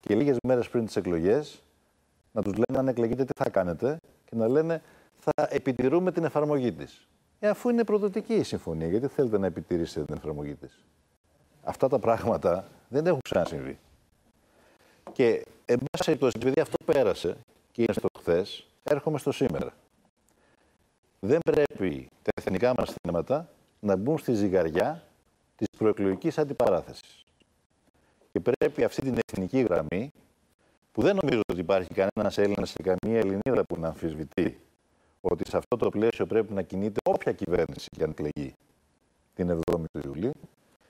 και λίγες μέρες πριν τις εκλογές να τους λένε αν εκλεγείτε τι θα κάνετε και να λένε θα επιτηρούμε την εφαρμογή της. Ε, αφού είναι προδοτική η συμφωνία, γιατί θέλετε να επιτηρήσετε την εφαρμογή της. Αυτά τα πράγματα δεν έχουν ξανασυμβεί. Και εν πάση περιπτώσει, επειδή αυτό πέρασε και είναι στο χθες, έρχομαι στο σήμερα. Δεν πρέπει τα εθνικά μας θέματα να μπουν στη ζυγαριά της προεκλογικής αντιπαράθεσης. Και πρέπει αυτή την εθνική γραμμή, που δεν νομίζω ότι υπάρχει κανένας Έλληνας και καμία Ελληνίδα που να αμφισβητεί ότι σε αυτό το πλαίσιο πρέπει να κινείται όποια κυβέρνηση και αν εκλεγεί την 7η του Ιουλίου,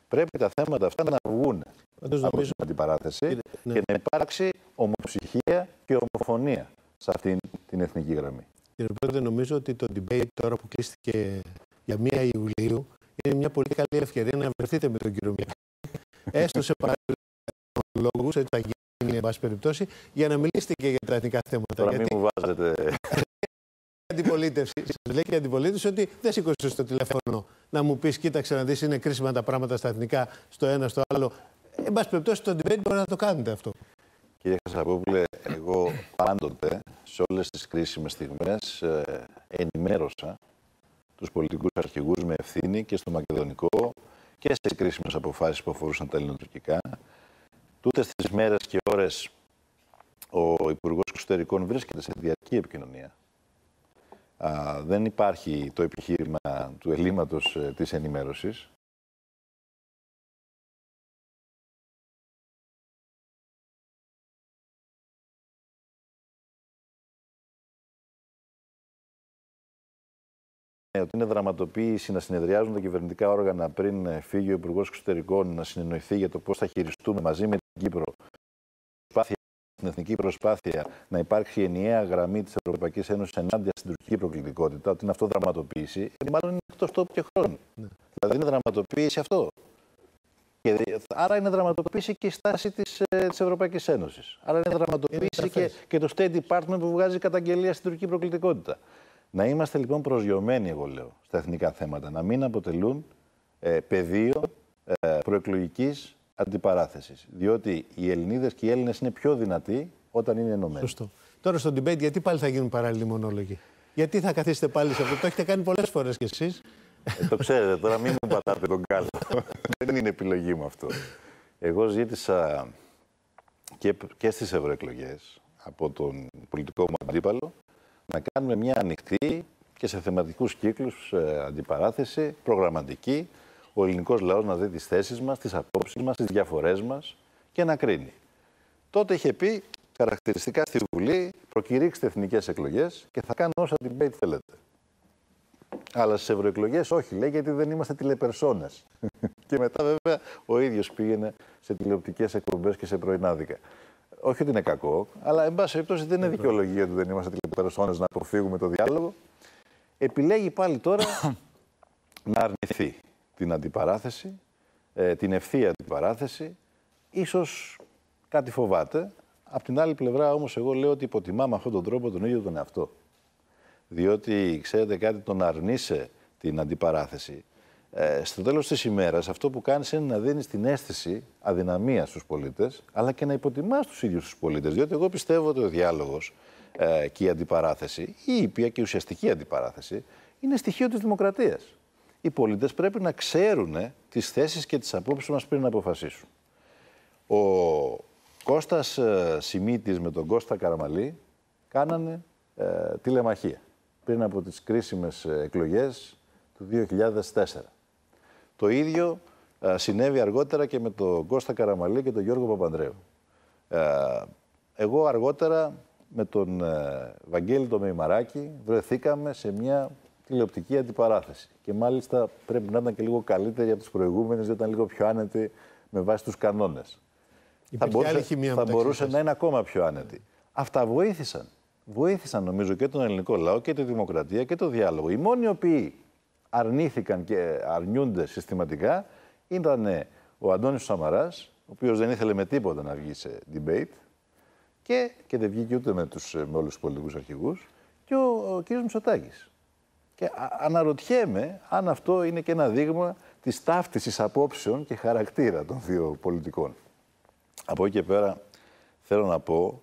πρέπει τα θέματα αυτά να βγουν Πάντως, από την αντιπαράθεση ναι. και να υπάρξει ομοψυχία και ομοφωνία σε αυτήν την εθνική γραμμή. Κύριε Πρόεδρε, νομίζω ότι το debate τώρα που κλείστηκε για 1 Ιουλίου είναι μια πολύ καλή ευκαιρία να βρεθείτε με τον κύριο Μιχάλη. Έστω σε παράλληλου λόγου, έτσι θα γίνει εν πάση περιπτώσει, για να μιλήσετε και για τα εθνικά θέματα. Τώρα γιατί... μην μου βάζετε <laughs> αντιπολίτευση. Σας λέει και η αντιπολίτευση ότι δεν σήκωσε το τηλέφωνο να μου πεις: Κοίταξε να δεις, είναι κρίσιμα τα πράγματα στα εθνικά, στο ένα, στο άλλο. Εν πάση περιπτώσει, το debate μπορεί να το κάνετε αυτό. Κύριε Χασαπόπουλε, εγώ πάντοτε σε όλες τις κρίσιμες στιγμές ε, ενημέρωσα τους πολιτικούς αρχηγούς με ευθύνη και στο Μακεδονικό και σε κρίσιμες αποφάσεις που αφορούσαν τα ελληνοτουρκικά. Τούτες τις μέρες και ώρες ο Υπουργός Εξωτερικών βρίσκεται σε διαρκή επικοινωνία. Α, δεν υπάρχει το επιχείρημα του ελλείμματος ε, της ενημέρωσης. Ότι είναι δραματοποίηση να συνεδριάζουν τα κυβερνητικά όργανα πριν ε, φύγει ο Υπουργός Εξωτερικών να συνεννοηθεί για το πώς θα χειριστούμε μαζί με την Κύπρο την εθνική προσπάθεια να υπάρξει ενιαία γραμμή της Ευρωπαϊκής Ένωσης ενάντια στην τουρκική προκλητικότητα, ότι είναι αυτό δραματοποίηση, ε, μάλλον είναι εκτός τόπου και χρόνου. Ναι. Δηλαδή είναι δραματοποίηση αυτό. Και, άρα είναι δραματοποίηση και η στάση της της ε, Ευρωπαϊκής Ένωσης. Άρα είναι δραματοποίηση και, και το State Department που βγάζει καταγγελία στην τουρκική προκλητικότητα. Να είμαστε λοιπόν προσγειωμένοι, εγώ λέω, στα εθνικά θέματα, να μην αποτελούν ε, πεδίο ε, προεκλογικής αντιπαράθεσης. Διότι οι Ελληνίδες και οι Έλληνες είναι πιο δυνατοί όταν είναι ενωμένοι. Σωστό. Τώρα στο debate, γιατί πάλι θα γίνουν παράλληλοι μονόλογοι; Γιατί θα καθίσετε πάλι σε αυτό; Το έχετε κάνει πολλές φορές κι εσείς. Ε, το ξέρετε, τώρα μην μου πατάτε τον κάλο. Δεν είναι επιλογή μου αυτό. Εγώ ζήτησα και, και στις ευρωεκλογές από τον πολιτικό μου αντίπαλο να κάνουμε μια ανοιχτή και σε θεματικούς κύκλους ε, αντιπαράθεση, προγραμματική, ο ελληνικός λαός να δει τις θέσεις μας, τις απόψεις μας, τις διαφορές μας και να κρίνει. Τότε είχε πει χαρακτηριστικά στη Βουλή, προκηρύξτε εθνικές εκλογές και θα κάνω όσα debate θέλετε. Αλλά στις ευρωεκλογές όχι, λέει, γιατί δεν είμαστε τηλεπερσόνες. <laughs> και μετά, βέβαια, ο ίδιος πήγαινε σε τηλεοπτικές εκπομπές και σε πρωινάδικα όχι ότι είναι κακό, αλλά εν πάση περιπτώσει δεν είναι δικαιολογία ότι δεν είμαστε τηλεπερσόνε να αποφύγουμε το διάλογο. Επιλέγει πάλι τώρα να αρνηθεί την αντιπαράθεση, ε, την ευθεία αντιπαράθεση. Ίσως κάτι φοβάται. Απ' την άλλη πλευρά όμως εγώ λέω ότι υποτιμά με αυτόν τον τρόπο τον ίδιο τον εαυτό. Διότι ξέρετε κάτι τον αρνείσαι την αντιπαράθεση ε, στο τέλος της ημέρας αυτό που κάνεις είναι να δίνεις την αίσθηση αδυναμίας στους πολίτες, αλλά και να υποτιμάς τους ίδιους τους πολίτες. Διότι εγώ πιστεύω ότι ο διάλογος ε, και η αντιπαράθεση, ή η οποία και η ουσιαστική αντιπαράθεση, είναι στοιχείο της δημοκρατίας. Οι πολίτες πρέπει να ξέρουν τις θέσεις και τις απόψεις μας πριν να αποφασίσουν. Ο Κώστας ε, Σιμίτης με τον Κώστα Καραμαλή κάνανε ε, τηλεμαχία πριν από τις κρίσιμες ε, εκλογές του 2004. Το ίδιο συνέβη αργότερα και με τον Κώστα Καραμαλή και τον Γιώργο Παπανδρέου. εγώ αργότερα με τον ε, Βαγγέλη το Μεϊμαράκη βρεθήκαμε σε μια τηλεοπτική αντιπαράθεση. Και μάλιστα πρέπει να ήταν και λίγο καλύτερη από τις προηγούμενες, γιατί ήταν λίγο πιο άνετη με βάση τους κανόνες. Θα μπορούσε, θα μπορούσε να είναι ακόμα πιο άνετη. Αυτά βοήθησαν. Βοήθησαν νομίζω και τον ελληνικό λαό και τη δημοκρατία και το διάλογο. Οι μόνοι οποίοι αρνήθηκαν και αρνιούνται συστηματικά ήταν ο Αντώνης Σαμαράς, ο οποίος δεν ήθελε με τίποτα να βγει σε debate και, και δεν βγήκε ούτε με, τους, με όλους τους πολιτικούς αρχηγούς και ο, ο κ. Μητσοτάκης. Και αναρωτιέμαι αν αυτό είναι και ένα δείγμα της ταύτισης απόψεων και χαρακτήρα των δύο πολιτικών. Από εκεί και πέρα θέλω να πω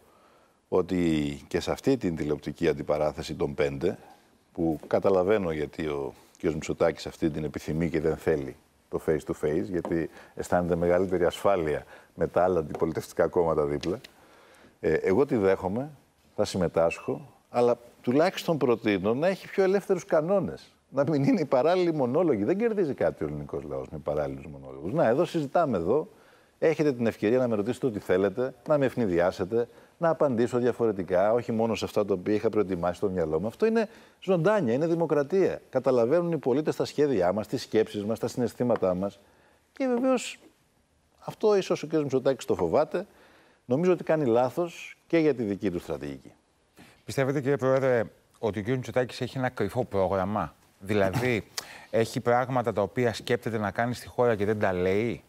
ότι και σε αυτή την τηλεοπτική αντιπαράθεση των πέντε, που καταλαβαίνω γιατί ο κ. Μητσοτάκης αυτή την επιθυμεί και δεν θέλει το face to face, γιατί αισθάνεται μεγαλύτερη ασφάλεια με τα άλλα αντιπολιτευτικά κόμματα δίπλα. Ε, εγώ τη δέχομαι, θα συμμετάσχω, αλλά τουλάχιστον προτείνω να έχει πιο ελεύθερους κανόνες. Να μην είναι οι παράλληλοι μονόλογοι. Δεν κερδίζει κάτι ο ελληνικός λαός με παράλληλους μονόλογους. Να, εδώ συζητάμε εδώ. Έχετε την ευκαιρία να με ρωτήσετε ό,τι θέλετε, να με ευνηδιάσετε, να απαντήσω διαφορετικά, όχι μόνο σε αυτά τα οποία είχα προετοιμάσει στο μυαλό μου. Αυτό είναι ζωντάνια, είναι δημοκρατία. Καταλαβαίνουν οι πολίτες τα σχέδιά μας, τις σκέψεις μας, τα συναισθήματά μας. Και βεβαίως αυτό ίσως ο κ. Μητσοτάκης το φοβάται. Νομίζω ότι κάνει λάθος και για τη δική του στρατηγική. Πιστεύετε, κύριε Πρόεδρε, ότι ο κ. Μητσοτάκης έχει ένα κρυφό πρόγραμμα; Δηλαδή, έχει πράγματα τα οποία σκέπτεται να κάνει στη χώρα και δεν τα λέει;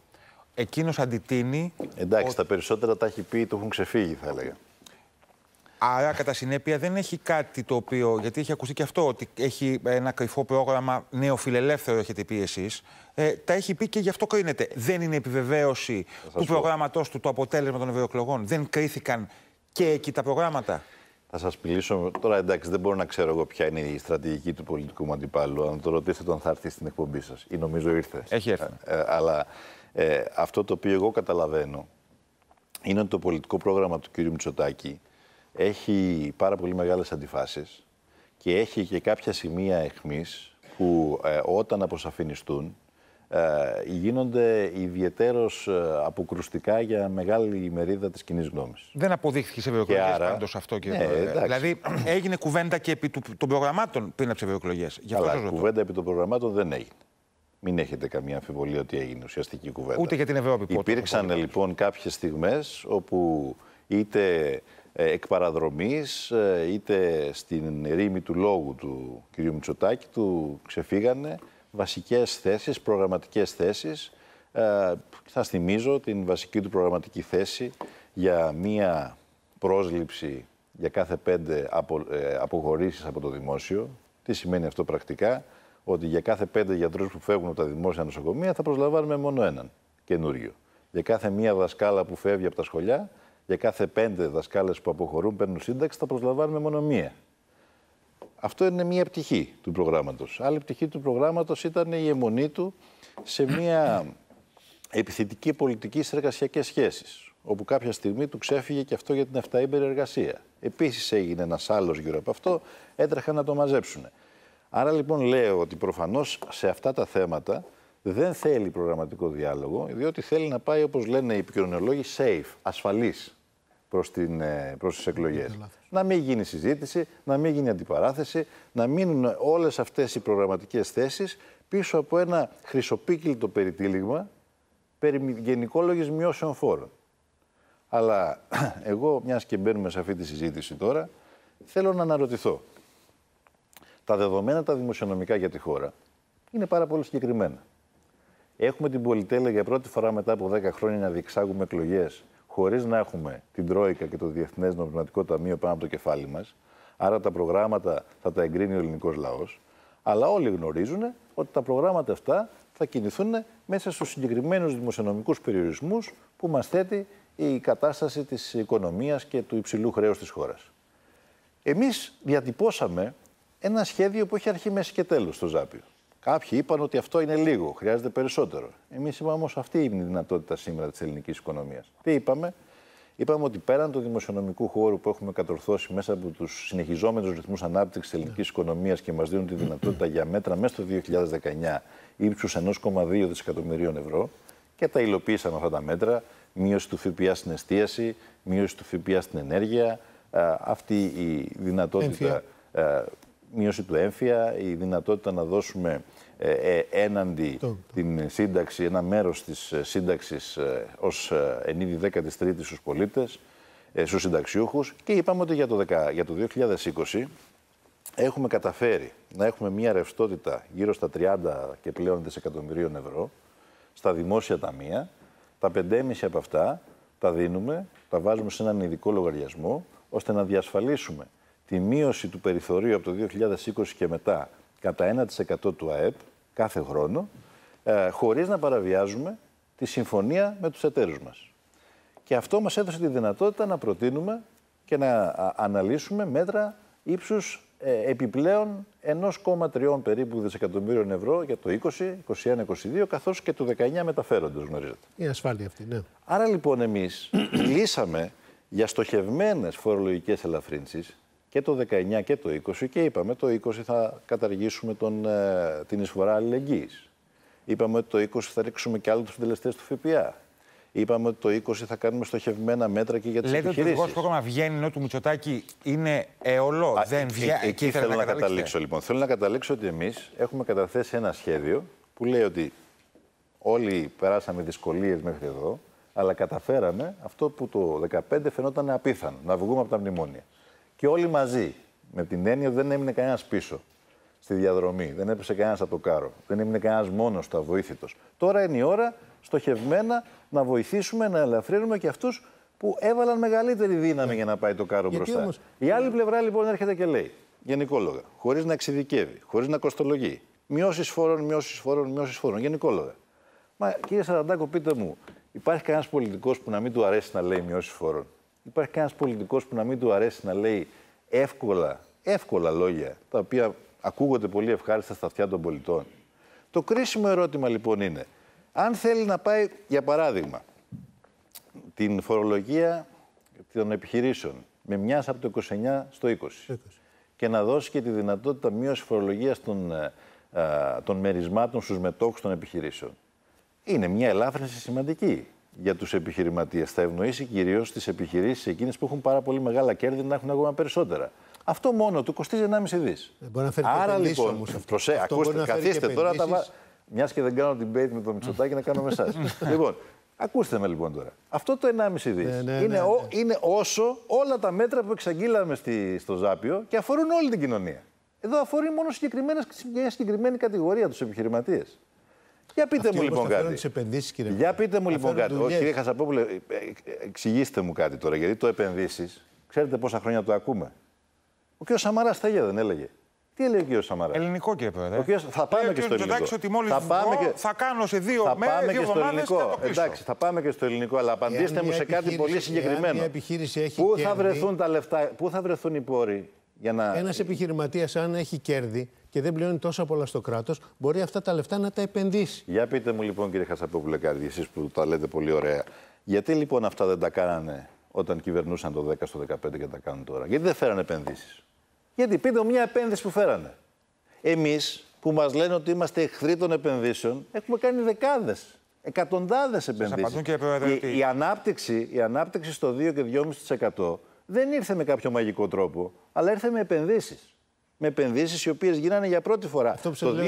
Εκείνος αντιτείνει... Εντάξει, τα περισσότερα τα έχει πει ή το έχουν ξεφύγει, θα έλεγα. Άρα, κατά συνέπεια, δεν έχει κάτι το οποίο. Γιατί έχει ακουστεί και αυτό, ότι έχει ένα κρυφό πρόγραμμα νέο φιλελεύθερο, έχετε πει εσείς. Ε, τα έχει πει και γι' αυτό κρίνεται. Δεν είναι επιβεβαίωση του προγράμματός του το αποτέλεσμα των ευρωεκλογών. Δεν κρίθηκαν και εκεί τα προγράμματα. Θα σας μιλήσω. Τώρα εντάξει, δεν μπορώ να ξέρω εγώ ποια είναι η στρατηγική του πολιτικού μου αντιπάλου. Αν το ρωτήσετε, τον θα έρθει στην εκπομπή σας. Ή νομίζω ήρθε. Έχει έρθει. Ε, ε, αλλά ε, αυτό το οποίο εγώ καταλαβαίνω είναι ότι το πολιτικό πρόγραμμα του κ. Μητσοτάκη έχει πάρα πολύ μεγάλες αντιφάσεις και έχει και κάποια σημεία εχμής που ε, όταν αποσαφινιστούν ε, γίνονται ιδιαιτέρως ε, αποκρουστικά για μεγάλη μερίδα της κοινής γνώμης. Δεν αποδείχθηκε σε ευρωεκλογές άρα... πάντως αυτό. Και ναι, δηλαδή <clears throat> έγινε κουβέντα και επί του, των προγραμμάτων πριν από τις ευρωεκλογές. Αλλά κουβέντα επί των προγραμμάτων δεν έγινε. Μην έχετε καμία αμφιβολία ότι έγινε ουσιαστική κουβέντα. Ούτε για την Ευρώπη. Υπήρξαν λοιπόν κάποιες στιγμές όπου είτε ε, εκ παραδρομής, ε, είτε στην ρήμη του λόγου του κ. Μητσοτάκη του ξεφύγανε βασικές θέσεις, προγραμματικές θέσεις. Ε, θα θυμίζω την βασική του προγραμματική θέση για μία πρόσληψη για κάθε πέντε απο, αποχωρήσεις από το δημόσιο. Τι σημαίνει αυτό πρακτικά, ότι για κάθε πέντε γιατρούς που φεύγουν από τα δημόσια νοσοκομεία θα προσλαμβάνουμε μόνο έναν καινούριο. Για κάθε μία δασκάλα που φεύγει από τα σχολιά για κάθε πέντε δασκάλες που αποχωρούν, παίρνουν σύνταξη, θα προσλαμβάνουμε μόνο μία. Αυτό είναι μία πτυχή του προγράμματος. Άλλη πτυχή του προγράμματος ήταν η αιμονή του σε μία επιθετική πολιτική στις εργασιακές σχέσεις. Όπου κάποια στιγμή του ξέφυγε και αυτό για την 7 εργασία. Επίσης έγινε ένας άλλος γύρω από αυτό, έτρεχαν να το μαζέψουν. Άρα λοιπόν λέω ότι προφανώς σε αυτά τα θέματα δεν θέλει προγραμματικό διάλογο, διότι θέλει να πάει, όπως λένε οι επικοινωνιολόγοι, safe, ασφαλής προς, την, ε, προς τις εκλογές. Να μην γίνει συζήτηση, να μην γίνει αντιπαράθεση, να μείνουν όλες αυτές οι προγραμματικές θέσεις πίσω από ένα χρυσοπίκυλτο περιτύλιγμα περί γενικόλογης μειώσεων φόρων. Αλλά <clears throat> εγώ, μιας και μπαίνουμε σε αυτή τη συζήτηση τώρα, θέλω να αναρωτηθώ. Τα δεδομένα τα δημοσιονομικά για τη χώρα είναι πάρα πολύ συγκεκριμένα. Έχουμε την πολυτέλεια για πρώτη φορά μετά από 10 χρόνια να διεξάγουμε εκλογές χωρίς να έχουμε την Τρόικα και το Διεθνές Νομισματικό Ταμείο πάνω από το κεφάλι μας. Άρα τα προγράμματα θα τα εγκρίνει ο ελληνικός λαός. Αλλά όλοι γνωρίζουν ότι τα προγράμματα αυτά θα κινηθούν μέσα στους συγκεκριμένους δημοσιονομικούς περιορισμούς που μας θέτει η κατάσταση της οικονομίας και του υψηλού χρέους της χώρας. Εμείς διατυπώσαμε ένα σχέδιο που έχει αρχή, μέση και τέλος στο Ζάπιο. Κάποιοι είπαν ότι αυτό είναι λίγο, χρειάζεται περισσότερο. Εμείς είπαμε όμως αυτή είναι η δυνατότητα σήμερα της ελληνικής οικονομίας. Τι είπαμε, Είπαμε ότι πέραν του δημοσιονομικού χώρου που έχουμε κατορθώσει μέσα από τους συνεχιζόμενους ρυθμούς ανάπτυξης της ελληνικής οικονομίας και μας δίνουν τη δυνατότητα για μέτρα μέσα στο 2019 ύψους 1,2 δισεκατομμυρίων ευρώ και τα υλοποίησαμε αυτά τα μέτρα. Μείωση του ΦΠΑ στην εστίαση, μείωση του ΦΠΑ στην ενέργεια. Αυτή η δυνατότητα μείωση του έμφυα, η δυνατότητα να δώσουμε ε, ε, έναντι την σύνταξη, ένα μέρος της ε, σύνταξης ε, ως ε, ενίδη 13ης στους πολίτες, ε, στους συνταξιούχους και είπαμε ότι για το, 10, για το 2020 έχουμε καταφέρει να έχουμε μια ρευστότητα γύρω στα 30 και πλέον δισεκατομμυρίων ευρώ στα δημόσια ταμεία. Τα 5,5 από αυτά τα δίνουμε, τα βάζουμε σε έναν ειδικό λογαριασμό, ώστε να διασφαλίσουμε τη μείωση του περιθωρίου από το 2020 και μετά κατά 1% του ΑΕΠ κάθε χρόνο, ε, χωρίς να παραβιάζουμε τη συμφωνία με τους εταίρους μας. Και αυτό μας έδωσε τη δυνατότητα να προτείνουμε και να αναλύσουμε μέτρα ύψους ε, επιπλέον 1,3 περίπου δισεκατομμύριων ευρώ για το 20, 21, 22, καθώς και το 19 μεταφέροντος, γνωρίζετε. Η ασφάλεια αυτή, ναι. Άρα λοιπόν εμείς λύσαμε για στοχευμένες φορολογικές ελαφρύνσεις και το 19 και το 20 και είπαμε το 20 θα καταργήσουμε τον, ε, την εισφορά αλληλεγγύης. Είπαμε ότι το 20 θα ρίξουμε και άλλους τους συντελεστές του ΦΠΑ. Είπαμε ότι το 20 θα κάνουμε στοχευμένα μέτρα και για τις Λέτε επιχειρήσεις. Λέτε ότι το πρόγραμμα βγαίνει ενώ του Μητσοτάκη είναι αιωλό, Α, δεν βγαίνει. Ε, εκεί θέλω να, καταλήξω λοιπόν. Θέλω να καταλήξω ότι εμείς έχουμε καταθέσει ένα σχέδιο που λέει ότι όλοι περάσαμε δυσκολίες μέχρι εδώ, αλλά καταφέραμε αυτό που το 2015 φαινόταν απίθανο, να βγούμε από τα μνημόνια και όλοι μαζί. Με την έννοια ότι δεν έμεινε κανένας πίσω στη διαδρομή. Δεν έπεσε κανένας από το κάρο. Δεν έμεινε κανένας μόνος του αβοήθητος. Τώρα είναι η ώρα στοχευμένα να βοηθήσουμε, να ελαφρύνουμε και αυτούς που έβαλαν μεγαλύτερη δύναμη για να πάει το κάρο μπροστά. Όμως... Η άλλη πλευρά λοιπόν έρχεται και λέει, γενικόλογα, χωρίς να εξειδικεύει, χωρίς να κοστολογεί, μειώσεις φόρων, μειώσεις φόρων, μειώσεις φόρων, γενικόλογα. Μα κύριε Σαραντάκο, πείτε μου, υπάρχει κανένας πολιτικός που να μην του αρέσει να λέει μειώσεις φόρων; Υπάρχει κανένας πολιτικός που να μην του αρέσει να λέει εύκολα, εύκολα λόγια, τα οποία ακούγονται πολύ ευχάριστα στα αυτιά των πολιτών. Το κρίσιμο ερώτημα λοιπόν είναι, αν θέλει να πάει, για παράδειγμα, την φορολογία των επιχειρήσεων με μιας από το 29 στο 20, και να δώσει και τη δυνατότητα μείωσης φορολογίας των, ε, ε, των μερισμάτων στους μετόχους των επιχειρήσεων. Είναι μια ελάφρυνση σημαντική για τους επιχειρηματίες. Θα ευνοήσει κυρίως τις επιχειρήσεις εκείνες που έχουν πάρα πολύ μεγάλα κέρδη να έχουν ακόμα περισσότερα. Αυτό μόνο του κοστίζει 1,5 δις. Άρα λοιπόν, προσέ, ακούστε, καθίστε τώρα, τα μιας και δεν κάνω debate με τον Μητσοτάκη να κάνω με εσάς. <laughs> λοιπόν, ακούστε με λοιπόν τώρα. Αυτό το 1,5 δις ναι, ναι, είναι, ναι, είναι όσο όλα τα μέτρα που εξαγγείλαμε στη, στο Ζάπιο και αφορούν όλη την κοινωνία. Εδώ αφορεί μόνο μια συγκεκριμένη κατηγορία τους επιχειρηματίες. Για πείτε μου λοιπόν κάτι. Επενδύσεις, κύριε Για πείτε μου λοιπόν κάτι. Όχι, κύριε Χασαπόπουλε, ε, ε, εξηγήστε μου κάτι τώρα. Γιατί το επενδύσεις, ξέρετε πόσα χρόνια το ακούμε. Ο κ. Σαμαράς τα δεν έλεγε. Τι έλεγε ο κ. Σαμαράς; Ελληνικό κύριε Πρόεδρε. Ο θα πάμε και στο ελληνικό. ότι μόλις θα, πάμε και... θα κάνω σε δύο θα μέρες, δύο και στο ελληνικό. Εντάξει, θα πάμε και στο ελληνικό, αλλά απαντήστε μου σε κάτι πολύ συγκεκριμένο. Πού θα βρεθούν τα λεφτά, πού θα βρεθούν οι πόροι για να... Ένας επιχειρηματίας, αν έχει κέρδη και δεν πληρώνει τόσα πολλά στο κράτος, μπορεί αυτά τα λεφτά να τα επενδύσει. Για πείτε μου λοιπόν, κύριε Χασαπόπουλε, κάτι εσείς που τα λέτε πολύ ωραία. Γιατί λοιπόν αυτά δεν τα κάνανε όταν κυβερνούσαν το 10 στο 15 και τα κάνουν τώρα; Γιατί δεν φέρανε επενδύσεις; Γιατί πείτε μου μια επένδυση που φέρανε. Εμείς που μας λένε ότι είμαστε εχθροί των επενδύσεων, έχουμε κάνει δεκάδες, εκατοντάδες επενδύσεις. Και, και η, ανάπτυξη, η ανάπτυξη στο 2 και 2,5% δεν ήρθε με κάποιο μαγικό τρόπο, αλλά ήρθε με επενδύσεις. Με επενδύσεις οι οποίες γίνανε για πρώτη φορά. Αυτό το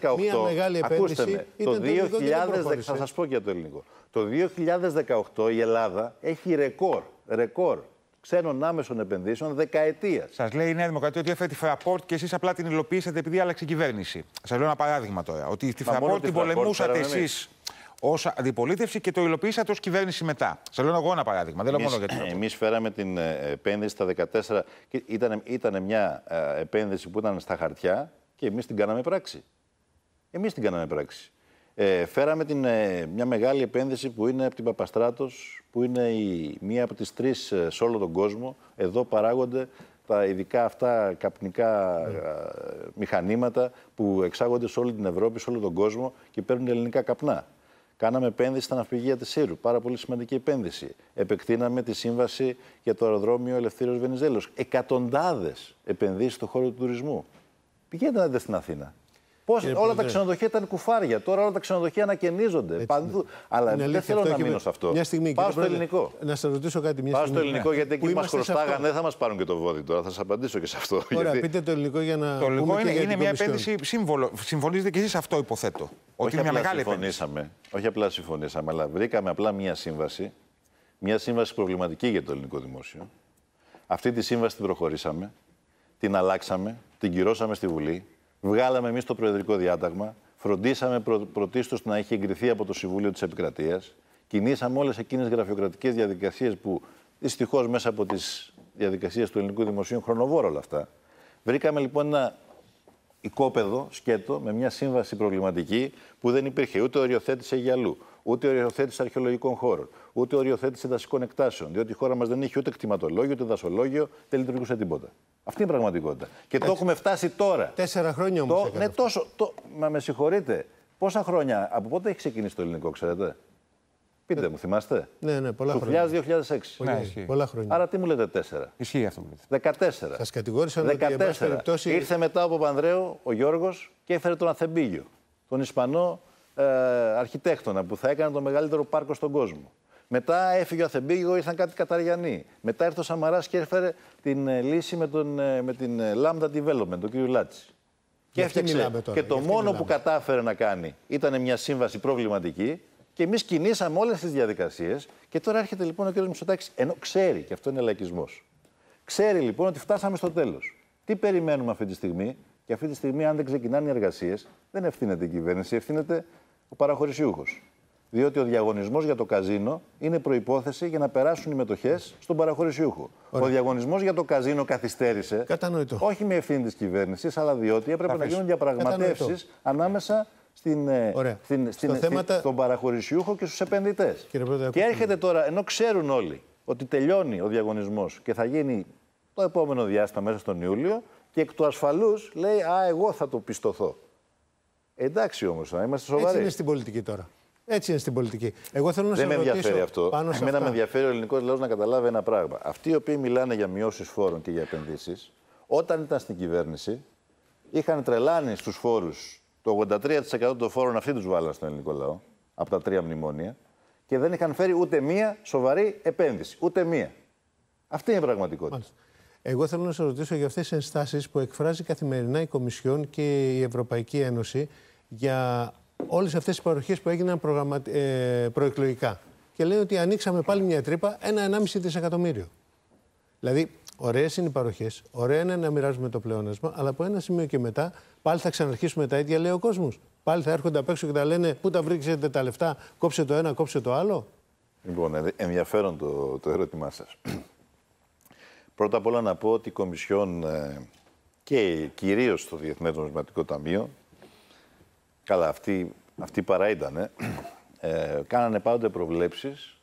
2018. Μια μεγάλη ακούστε με, το 2010, θα σας πω και το ελληνικό. Το 2018 η Ελλάδα έχει ρεκόρ, ρεκόρ ξένων άμεσων επενδύσεων δεκαετίας. Σας λέει η Νέα Δημοκρατία ότι έφερε τη Φραπόρτ και εσείς απλά την υλοποιήσατε επειδή άλλαξε η κυβέρνηση. Σας λέω ένα παράδειγμα τώρα. Ότι τη Φραπόρτ την πολεμούσατε εσείς ως αντιπολίτευση και το υλοποιήσατε ως κυβέρνηση μετά. Σας λέω εγώ ένα παράδειγμα. Δεν λέω μόνο για την Εμείς φέραμε την ε, επένδυση στα 14. Ήταν, ήταν μια ε, επένδυση που ήταν στα χαρτιά και εμείς την κάναμε πράξη. Εμείς την κάναμε πράξη. Ε, φέραμε την, ε, μια μεγάλη επένδυση που είναι από την Παπαστράτος, που είναι η, μία από τις τρεις ε, σε όλο τον κόσμο. Εδώ παράγονται τα ειδικά αυτά καπνικά ναι. μηχανήματα που εξάγονται σε όλη την Ευρώπη, σε όλο τον κόσμο και παίρνουν ελληνικά καπνά. Κάναμε επένδυση στα ναυπηγεία της Σύρου. Πάρα πολύ σημαντική επένδυση. Επεκτείναμε τη σύμβαση για το αεροδρόμιο Ελευθέρω Βενιζέλος. Εκατοντάδες επενδύσεις στον χώρο του τουρισμού. Πηγαίνετε να δείτε στην Αθήνα. Πώς, όλα τα ξενοδοχεία ήταν κουφάρια. Τώρα όλα τα ξενοδοχεία ανακαινίζονται. Παντού. Αλλά δεν θέλω να μείνω σε αυτό. Μια στιγμή, Πάω στο ελληνικό. Να σας ρωτήσω κάτι. Μια Πάω στο ελληνικό γιατί εκεί μας χρωστάγανε. Δεν θα μας πάρουν και το βόδι τώρα. Θα σας απαντήσω και σε αυτό. Ωραία, γιατί... πείτε το ελληνικό για να. Το ελληνικό είναι, είναι μια επένδυση σύμβολο. Συμφωνείτε και εσείς αυτό, υποθέτω. Ότι είναι μια μεγάλη συμφωνήσαμε. Όχι απλά συμφωνήσαμε, αλλά βρήκαμε απλά μια σύμβαση. Μια σύμβαση προβληματική για το ελληνικό δημόσιο. Αυτή τη σύμβαση την προχωρήσαμε, την αλλάξαμε, την κυρώσαμε στη Βουλή, Βγάλαμε εμείς το Προεδρικό Διάταγμα, φροντίσαμε προ, πρωτίστως να έχει εγκριθεί από το Συμβούλιο της Επικρατείας, κινήσαμε όλες εκείνες γραφειοκρατικές διαδικασίες που δυστυχώς μέσα από τις διαδικασίες του ελληνικού δημοσίου χρονοβόρο όλα αυτά. Βρήκαμε λοιπόν ένα οικόπεδο, σκέτο, με μια σύμβαση προβληματική που δεν υπήρχε ούτε οριοθέτηση Αιγιαλού, ούτε οριοθέτηση αρχαιολογικών χώρων, ούτε οριοθέτηση δασικών εκτάσεων. Διότι η χώρα μας δεν είχε ούτε κτηματολόγιο, ούτε δασολόγιο, δεν λειτουργούσε τίποτα. Αυτή είναι η πραγματικότητα. Και το έχουμε φτάσει τώρα. Τέσσερα χρόνια όμως. Το... Ναι, τόσο. Το... Μα με συγχωρείτε. Πόσα χρόνια, από πότε έχει ξεκινήσει το ελληνικό, ξέρετε; Πείτε ε, μου, θυμάστε; Ναι, ναι, πολλά χρόνια. 2006. Ναι, πολλά χρόνια. Άρα τι μου λέτε, τέσσερα; Ισχύει αυτό που λέτε. 14. Σας κατηγόρησαν 14. ότι περιπτώσει... Ήρθε μετά από Πανδρέου ο Γιώργος και έφερε τον Αθεμπίγιο. Τον Ισπανό ε, αρχιτέκτονα που θα έκανε το μεγαλύτερο πάρκο στον κόσμο. Μετά έφυγε ο Αθεμπίγιο, ήρθαν κάτι Καταριανοί. Μετά ήρθε ο Σαμαράς και έφερε την ε, λύση με, τον, ε, με την ε, Lambda Development, τον κύριο Λάτση. Και έφτιαξε. Και το μόνο που κατάφερε να κάνει ήταν μια σύμβαση προβληματική και εμείς κινήσαμε όλες τις διαδικασίες. Και τώρα έρχεται λοιπόν ο κ. Μητσοτάκης, ενώ ξέρει, και αυτό είναι λαϊκισμός. Ξέρει λοιπόν ότι φτάσαμε στο τέλος. Τι περιμένουμε αυτή τη στιγμή, και αυτή τη στιγμή, αν δεν ξεκινάνε οι εργασίες, δεν ευθύνεται η κυβέρνηση, ευθύνεται ο παραχωρησιούχος. Διότι ο διαγωνισμός για το καζίνο είναι προπόθεση για να περάσουν οι μετοχές στον παραχωρησιούχο. Ο διαγωνισμός για το καζίνο καθυστέρησε. Κατανοητό. Όχι με ευθύνη της κυβέρνησης, αλλά διότι έπρεπε να γίνουν διαπραγματεύσεις ανάμεσα στην, ε, στην, στην, θέματα... στον παραχωρησιούχο και στους επενδυτές. Και έρχεται τώρα, ενώ ξέρουν όλοι ότι τελειώνει ο διαγωνισμός και θα γίνει το επόμενο διάστημα μέσα στον Ιούλιο και εκ του ασφαλούς λέει Α, εγώ θα το πιστωθώ. Εντάξει όμως, να είμαστε σοβαροί. Έτσι είναι στην πολιτική τώρα. Έτσι είναι στην πολιτική. Εγώ θέλω να Δεν με ενδιαφέρει αυτό. Πάνω σε Εμένα με ενδιαφέρει ο ελληνικός λαός να καταλάβει ένα πράγμα. Αυτοί οι οποίοι μιλάνε για μειώσεις φόρων και για επενδύσεις, όταν ήταν στην κυβέρνηση, είχαν τρελάνει στους φόρους το 83% των φόρων αυτοί τους βάλαν στον ελληνικό λαό, από τα τρία μνημόνια, και δεν είχαν φέρει ούτε μία σοβαρή επένδυση. Ούτε μία. Αυτή είναι η πραγματικότητα. Εγώ θέλω να σα ρωτήσω για αυτές τις ενστάσεις που εκφράζει καθημερινά η Κομισιόν και η Ευρωπαϊκή Ένωση για όλες αυτές τις παροχές που έγιναν προγραμμα... ε, προεκλογικά. Και λέει ότι ανοίξαμε πάλι μια τρύπα, ένα 1,5 δισεκατομμύριο. Δηλαδή, ωραίες είναι οι παροχές, ωραία είναι να μοιράζουμε το πλεόνασμα, αλλά από ένα σημείο και μετά πάλι θα ξαναρχίσουμε τα ίδια, λέει ο κόσμος. Πάλι θα έρχονται απ' έξω και θα λένε Πού τα βρήκατε τα λεφτά, κόψε το ένα, κόψε το άλλο. Λοιπόν, ενδιαφέρον το, το ερώτημά σας. Πρώτα απ' όλα να πω ότι η Κομισιόν ε, και κυρίως το Διεθνές Νομισματικό Ταμείο, καλά αυτή, αυτή παρά ήταν, ε, κάνανε πάντοτε προβλέψεις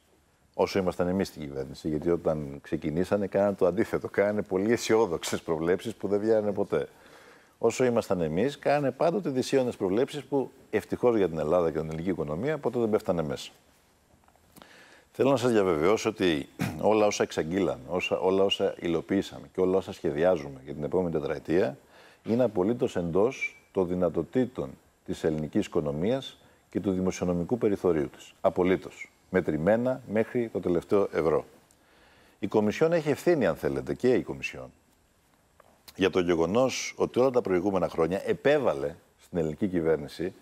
όσο ήμασταν εμείς στην κυβέρνηση, γιατί όταν ξεκινήσανε κάνανε το αντίθετο, κάνανε πολύ αισιόδοξες προβλέψεις που δεν βγαίνανε ποτέ. Όσο ήμασταν εμείς, κάνανε πάντοτε δυσίωνες προβλέψεις που ευτυχώς για την Ελλάδα και την ελληνική οικονομία ποτέ δεν πέφτανε μέσα. Θέλω να σας διαβεβαιώσω ότι <clears throat> όλα όσα εξαγγείλαν, όσα, όλα όσα υλοποιήσαμε και όλα όσα σχεδιάζουμε για την επόμενη τετραετία είναι απολύτως εντός των δυνατοτήτων της ελληνικής οικονομίας και του δημοσιονομικού περιθωρίου της. Απολύτως. Μετρημένα μέχρι το τελευταίο ευρώ. Η Κομισιόν έχει ευθύνη, αν θέλετε, και η Κομισιόν, για το γεγονός ότι όλα τα προηγούμενα χρόνια επέβαλε στην ελληνική κυβέρνηση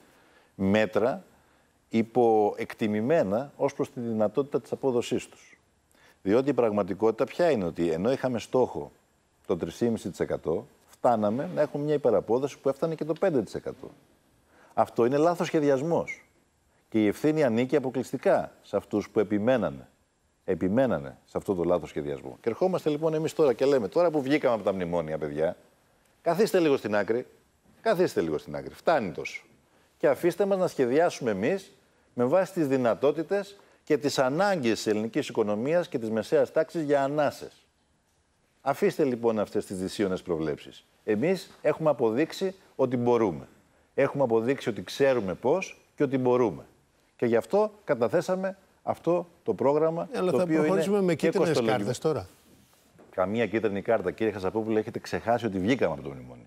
μέτρα υποεκτιμημένα ως προς τη δυνατότητα της απόδοσής τους. Διότι η πραγματικότητα ποια είναι ότι ενώ είχαμε στόχο το 3,5% φτάναμε να έχουμε μια υπεραπόδοση που έφτανε και το 5%. Αυτό είναι λάθος σχεδιασμός. Και η ευθύνη ανήκει αποκλειστικά σε αυτούς που επιμένανε. Επιμένανε σε αυτό το λάθος σχεδιασμό. Και ερχόμαστε λοιπόν εμείς τώρα και λέμε, τώρα που βγήκαμε από τα μνημόνια, παιδιά, καθίστε λίγο στην άκρη. Καθίστε λίγο στην άκρη. Φτάνει τόσο. Και αφήστε μας να σχεδιάσουμε εμείς με βάση τις δυνατότητες και τις ανάγκες της ελληνικής οικονομίας και της μεσαίας τάξης για ανάσες. Αφήστε λοιπόν αυτές τις δυσίωνες προβλέψεις. Εμείς έχουμε αποδείξει ότι μπορούμε. Έχουμε αποδείξει ότι ξέρουμε πώς και ότι μπορούμε. Και γι' αυτό καταθέσαμε αυτό το πρόγραμμα. Ε, αλλά το θα οποίο προχωρήσουμε είναι με κίτρινες κάρτες τώρα. Καμία κίτρινη κάρτα, κύριε Χασαπόπουλο, έχετε ξεχάσει ότι βγήκαμε από το μνημόνιο.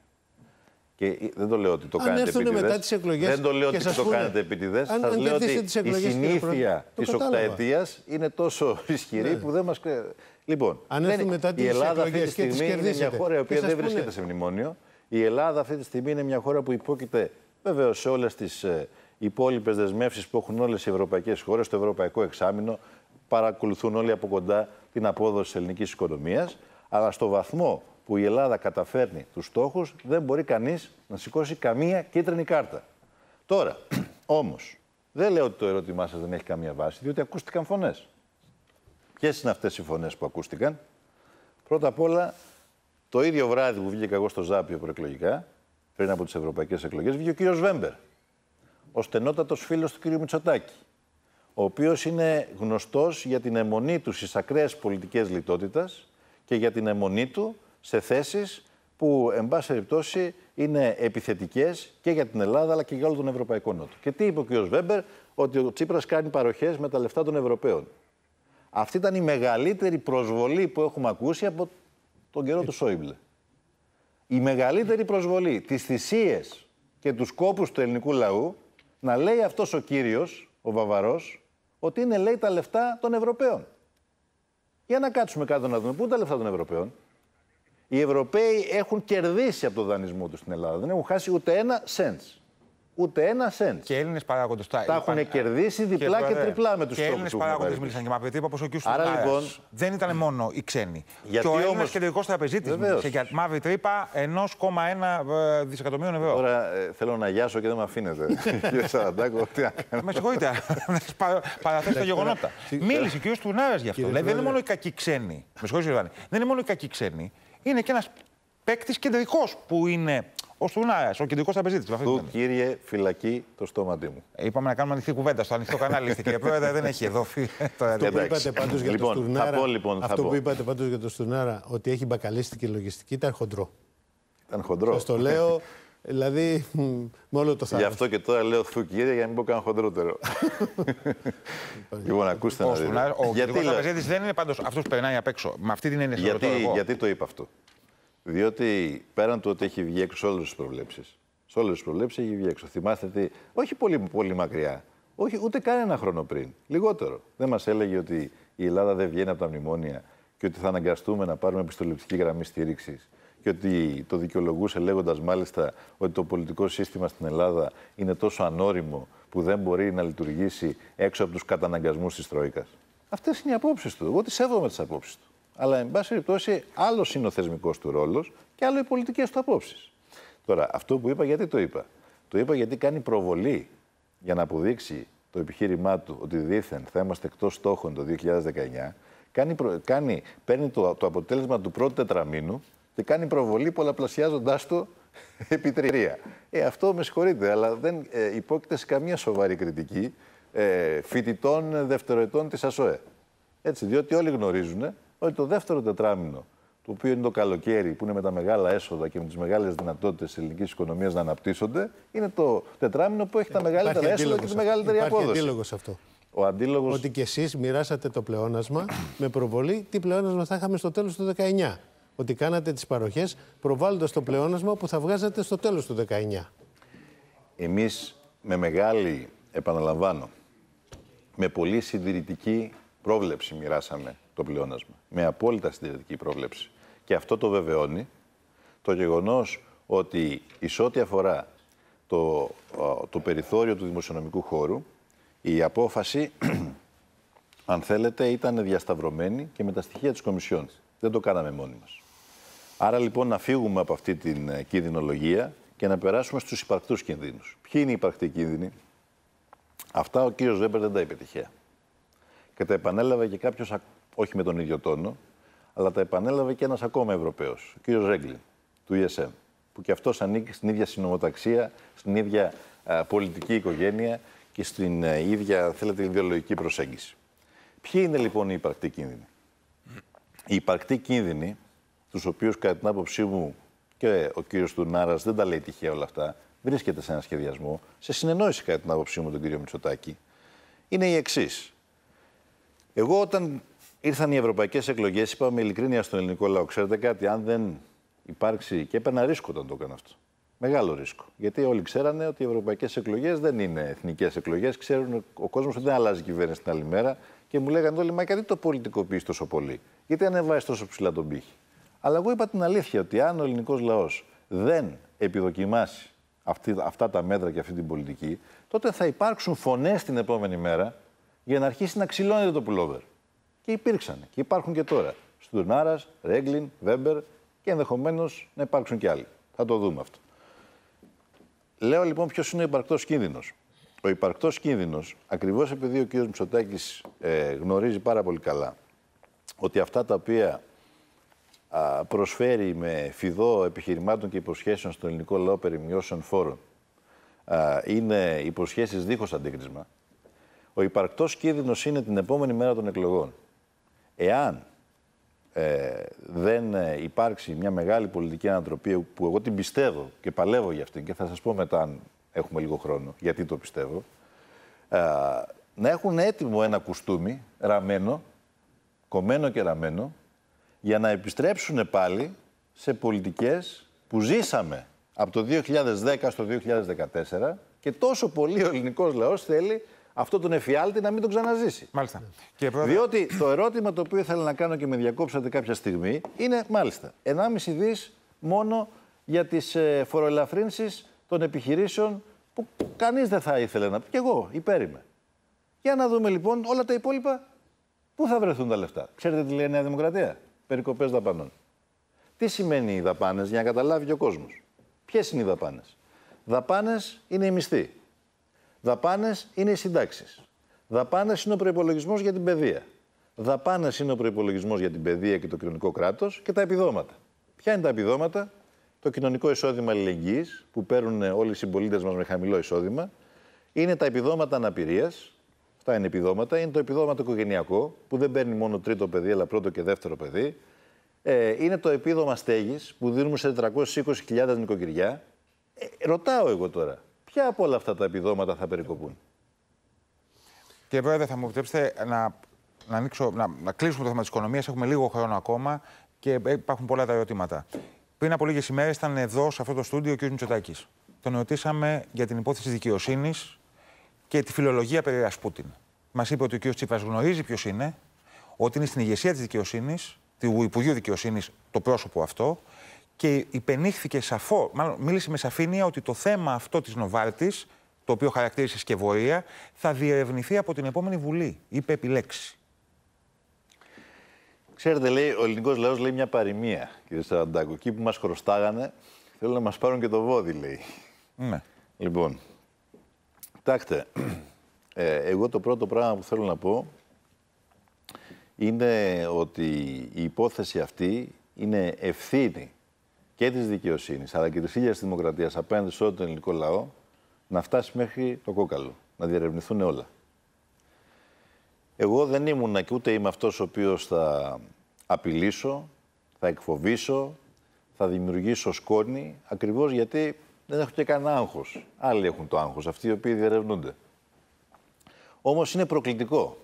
Και δεν το λέω ότι το κάνετε επίτηδες. μετά τις εκλογές δεν το λέω ότι το κάνετε επίτηδες. Σας λέω ότι η συνήθεια της οκταετίας είναι τόσο <laughs> ισχυρή ναι. που δεν μας... Λοιπόν, αν δεν... μετά η Ελλάδα αυτή τη στιγμή είναι μια χώρα η οποία δεν βρίσκεται σε μνημόνιο. Η Ελλάδα αυτή τη στιγμή είναι μια χώρα που υπόκειται βεβαίως σε όλες τις ε, υπόλοιπες δεσμεύσεις που έχουν όλες οι ευρωπαϊκές χώρες, το ευρωπαϊκό εξάμεινο. Παρακολουθούν όλοι από κοντά την απόδοση της ελληνικής οικονομίας. Αλλά στο βαθμό που η Ελλάδα καταφέρνει τους στόχους, δεν μπορεί κανείς να σηκώσει καμία κίτρινη κάρτα. Τώρα, <clears throat> όμως, δεν λέω ότι το ερώτημά σας δεν έχει καμία βάση, διότι ακούστηκαν φωνές. Ποιες είναι αυτές οι φωνές που ακούστηκαν; Πρώτα απ' όλα, το ίδιο βράδυ που βγήκα εγώ στο Ζάπιο προεκλογικά, πριν από τις ευρωπαϊκές εκλογές, βγήκε ο κύριος Βέμπερ, ο στενότατος φίλος του κύριου Μητσοτάκη, ο οποίος είναι γνωστός για την αιμονή του στις ακραίες πολιτικές λιτότητας και για την αιμονή του σε θέσεις που, εν πάση περιπτώσει, είναι επιθετικές και για την Ελλάδα αλλά και για όλο τον Ευρωπαϊκό Νότο. Και τι είπε ο κ. Βέμπερ, ότι ο Τσίπρας κάνει παροχές με τα λεφτά των Ευρωπαίων. Αυτή ήταν η μεγαλύτερη προσβολή που έχουμε ακούσει από τον καιρό του Σόιμπλε. Η μεγαλύτερη προσβολή, τις θυσίες και τους κόπους του ελληνικού λαού, να λέει αυτός ο κύριος, ο Βαβαρός, ότι είναι λέει τα λεφτά των Ευρωπαίων. Για να κάτσουμε κάτω να δούμε πού είναι τα λεφτά των Ευρωπαίων. Οι Ευρωπαίοι έχουν κερδίσει από το δανεισμό τους στην Ελλάδα. Δεν έχουν χάσει ούτε ένα σέντ. Ούτε ένα σέντ. Και Έλληνες παράγοντες τα έχουν κερδίσει διπλά και, και τριπλά με τους στόχου. Και Έλληνες παράγοντες μίλησαν για μαύρη τρύπα, όπως ο κ. Άρα λοιπόν. Δεν ήταν μόνο οι ξένοι. Γιατί και ο Έλληνας κεντρικός τραπεζίτης μίλησε για μαύρη τρύπα 1,1 ε, δισεκατομμύριων ευρώ. Τώρα ε, θέλω να γιάσω και δεν με αφήνετε. <laughs> <laughs> Κύριε Σαραντάκο, τι να κάνω. Με συγχωρείτε. <laughs> Παραθέσει τα γεγονότα. Μίλησε ο κ. Τουρνάρα γι' αυτό. δεν είναι μόνο οι κακοί ξένοι. Με συγχωρείτε, Δεν είναι μόνο οι κακοί ξένοι. Είναι και ένας παίκτης κεντρικός που είναι ο Στουνάρα, ο κεντρικό τραπεζίτη. Του κύριε, φυλακή το στόματί μου. Είπαμε να κάνουμε ανοιχτή κουβέντα στο ανοιχτό κανάλι. κύριε Πρόεδρε, δεν έχει εδώ. Αυτό που είπατε πάντως για το Στουνάρα. Λοιπόν, αυτό που είπατε πάντως για το Στουνάρα, ότι έχει μπακαλίστικη λογιστική, ήταν χοντρό. Ήταν χοντρό. Σας το λέω. Δηλαδή, με όλο το θάρρος. Γι' αυτό και τώρα λέω θου κύριε, για να μην πω καν χοντρότερο. λοιπόν, ακούστε να δείτε. Ο κεντρικός τραπεζίτη δεν είναι πάντως αυτός που περνάει απ' έξω. Με αυτή την έννοια γιατί, γιατί το είπα αυτό. Διότι πέραν του ότι έχει βγει έξω όλες τις προβλέψεις, σε όλες τις προβλέψεις έχει βγει έξω. Θυμάστε ότι όχι πολύ, πολύ μακριά, όχι ούτε καν ένα χρόνο πριν, λιγότερο. Δεν μας έλεγε ότι η Ελλάδα δεν βγαίνει από τα μνημόνια και ότι θα αναγκαστούμε να πάρουμε επιστοληπτική γραμμή στήριξης και ότι το δικαιολογούσε λέγοντας μάλιστα ότι το πολιτικό σύστημα στην Ελλάδα είναι τόσο ανώριμο που δεν μπορεί να λειτουργήσει έξω από τους καταναγκασμούς της Τρόικας. Αυτές είναι οι απόψεις του. Εγώ τις σέβομαι τις απόψεις του. Αλλά, εν πάση περιπτώσει, άλλος είναι ο θεσμικός του ρόλος και άλλο οι πολιτικές του απόψεις. Τώρα, αυτό που είπα, γιατί το είπα; Το είπα γιατί κάνει προβολή για να αποδείξει το επιχείρημά του ότι δήθεν θα είμαστε εκτός στόχων το 2019. Κάνει, κάνει, παίρνει το, το αποτέλεσμα του πρώτου τετραμήνου και κάνει προβολή πολλαπλασιάζοντάς το <laughs> επί τρία. Ε, αυτό με συγχωρείτε, αλλά δεν ε, υπόκειται σε καμία σοβαρή κριτική ε, φοιτητών δευτεροετών της ΑΣΟΕ. Έτσι, διότι όλοι γνωρίζουν ότι το δεύτερο τετράμινο, το οποίο είναι το καλοκαίρι, που είναι με τα μεγάλα έσοδα και με τις μεγάλες δυνατότητες της ελληνικής οικονομίας να αναπτύσσονται, είναι το τετράμινο που έχει τα μεγαλύτερα έσοδα και τη μεγαλύτερη Υπάρχει απόδοση. αντίλογος αυτό. Ο αντίλογος... Ότι κι εσείς μοιράσατε το πλεόνασμα με προβολή τι πλεόνασμα θα είχαμε στο τέλος του 19. Ότι κάνατε τις παροχές προβάλλοντας το πλεόνασμα που θα βγάζατε στο τέλος του 19. Εμείς με μεγάλη, επαναλαμβάνω, με πολύ συντηρητική πρόβλεψη μοιράσαμε το πλεόνασμα. Με απόλυτα συντηρητική πρόβλεψη. Και αυτό το βεβαιώνει το γεγονός ότι εις ό,τι αφορά το, το περιθώριο του δημοσιονομικού χώρου, η απόφαση, <clears throat> αν θέλετε, ήταν διασταυρωμένη και με τα στοιχεία της Κομισιόν. Δεν το κάναμε μόνοι μας. Άρα λοιπόν να φύγουμε από αυτή την ε, κινδυνολογία και να περάσουμε στους υπαρκτούς κινδύνους. Ποιοι είναι οι υπαρκτοί κίνδυνοι; Αυτά ο κύριος Βέμπερ δεν τα είπε τυχαία. Και τα επανέλαβε και κάποιος όχι με τον ίδιο τόνο, αλλά τα επανέλαβε και ένας ακόμα Ευρωπαίος, ο κ. Ρέγκλιν, του ESM, που και αυτός ανήκει στην ίδια συνομοταξία, στην ίδια πολιτική οικογένεια και στην ε, ίδια, θέλετε, ιδεολογική προσέγγιση. Ποιοι είναι λοιπόν οι υπαρκτοί κίνδυνοι; Οι υπαρκτοί κίνδυνοι, τους οποίους κατά την άποψή μου και ο κύριος Τουρνάρα δεν τα λέει τυχαία όλα αυτά, βρίσκεται σε ένα σχεδιασμό, σε συνεννόηση κατά την άποψή μου τον κύριο Μητσοτάκη, είναι οι εξής. Εγώ όταν ήρθαν οι ευρωπαϊκές εκλογές, είπα με ειλικρίνεια στον ελληνικό λαό: Ξέρετε κάτι, αν δεν υπάρξει. και έπαιρνα ρίσκο όταν το έκανα αυτό. Μεγάλο ρίσκο. Γιατί όλοι ξέρανε ότι οι ευρωπαϊκές εκλογές δεν είναι εθνικές εκλογές. Ξέρουν ο κόσμος ότι δεν αλλάζει κυβέρνηση την άλλη μέρα. Και μου λέγανε όλοι, Μα γιατί το πολιτικοποιείς τόσο πολύ; Γιατί ανεβάζεις τόσο ψηλά τον πύχη; Αλλά εγώ είπα την αλήθεια ότι αν ο ελληνικός λαός δεν επιδοκιμάσει αυτή, αυτά τα μέτρα και αυτή την πολιτική, τότε θα υπάρξουν φωνές την επόμενη μέρα για να αρχίσει να ξυλώνεται το πουλόβερ. Και υπήρξαν και υπάρχουν και τώρα. Στουρνάρας, Ρέγκλιν, Βέμπερ και ενδεχομένως να υπάρξουν και άλλοι. Θα το δούμε αυτό. Λέω λοιπόν ποιος είναι ο υπαρκτός κίνδυνος. Ο υπαρκτός κίνδυνος, ακριβώς επειδή ο κ. Μητσοτάκης ε, γνωρίζει πάρα πολύ καλά ότι αυτά τα οποία α, προσφέρει με φιδό επιχειρημάτων και υποσχέσεων στον ελληνικό λαό περί μειώσεων φόρων α, είναι υποσχέσεις δίχως αντίκρισμα, ο υπαρκτός κίνδυνος είναι την επόμενη μέρα των εκλογών. Εάν ε, δεν ε, υπάρξει μια μεγάλη πολιτική ανατροπή που εγώ την πιστεύω και παλεύω για αυτήν και θα σας πω μετά αν έχουμε λίγο χρόνο γιατί το πιστεύω, ε, να έχουν έτοιμο ένα κουστούμι ραμμένο, κομμένο και ραμμένο, για να επιστρέψουν πάλι σε πολιτικές που ζήσαμε από το 2010 στο 2014 και τόσο πολύ ο ελληνικός λαός θέλει αυτό τον εφιάλτη να μην τον ξαναζήσει. Μάλιστα. Και Διότι το ερώτημα το οποίο ήθελα να κάνω και με διακόψατε κάποια στιγμή είναι μάλιστα 1,5 δις μόνο για τις ε, φοροελαφρύνσεις των επιχειρήσεων που κανείς δεν θα ήθελε να πει. Και εγώ υπέρ είμαι. Για να δούμε λοιπόν όλα τα υπόλοιπα πού θα βρεθούν τα λεφτά. Ξέρετε τι λέει η Νέα Δημοκρατία; Περικοπές δαπανών. Τι σημαίνει οι δαπάνες για να καταλάβει και ο κόσμος; Ποιες είναι οι δαπάνες; Δαπάνες είναι οι μισθοί. Δαπάνες είναι οι συντάξεις. Δαπάνες είναι ο προπολογισμό για την παιδεία. Δαπάνες είναι ο προπολογισμό για την παιδεία και το κοινωνικό κράτος και τα επιδόματα. Ποια είναι τα επιδόματα, το κοινωνικό εισόδημα αλληλεγγύης που παίρνουν όλοι οι συμπολίτες μας με χαμηλό εισόδημα, είναι τα επιδόματα αναπηρίας. Αυτά είναι επιδόματα. Είναι το επιδόμα το οικογενειακό, που δεν παίρνει μόνο τρίτο παιδί, αλλά πρώτο και δεύτερο παιδί. Ε, είναι το επίδομα στέγης που δίνουμε σε 420.000 νοικοκυριά. Ε, ρωτάω εγώ τώρα, ποια από όλα αυτά τα επιδόματα θα περικοπούν; Κύριε Πρόεδρε, θα μου επιτρέψετε να, να, ανοίξω, να, να κλείσουμε το θέμα της οικονομίας. Έχουμε λίγο χρόνο ακόμα και υπάρχουν πολλά τα ερωτήματα. Πριν από λίγες ημέρες ήταν εδώ, σε αυτό το στούντιο, ο κ. Μητσοτάκης. Τον ρωτήσαμε για την υπόθεση δικαιοσύνης και τη φιλολογία περί Ρασπούτιν. Μας είπε ότι ο κ. Τσίπρας γνωρίζει ποιος είναι, ότι είναι στην ηγεσία της δικαιοσύνης, του Υπουργείου Δικαιοσύνης, το πρόσωπο αυτό, και υπενήχθηκε σαφώ, μάλλον μίλησε με σαφήνεια ότι το θέμα αυτό της Νοβάρτης, το οποίο χαρακτήρισε σκευωρία, θα διερευνηθεί από την επόμενη Βουλή. Είπε επιλέξεις. Ξέρετε, λέει, ο ελληνικός λαός λέει μια παροιμία, κύριε Σαραντάκο. Εκεί που μας χρωστάγανε, θέλουν να μας πάρουν και το βόδι, λέει. Ναι. Λοιπόν, κοιτάξτε, <clears throat> ε, εγώ το πρώτο πράγμα που θέλω να πω είναι ότι η υπόθεση αυτή είναι ευθύνη και της δικαιοσύνης, αλλά και της ίδιας δημοκρατίας απέναντι σε όλο τον ελληνικό λαό, να φτάσει μέχρι το κόκαλο, να διερευνηθούν όλα. Εγώ δεν ήμουν και ούτε είμαι αυτός ο οποίος θα απειλήσω, θα εκφοβήσω, θα δημιουργήσω σκόνη, ακριβώς γιατί δεν έχω και κανένα άγχος. Άλλοι έχουν το άγχος, αυτοί οι οποίοι διερευνούνται. Όμως είναι προκλητικό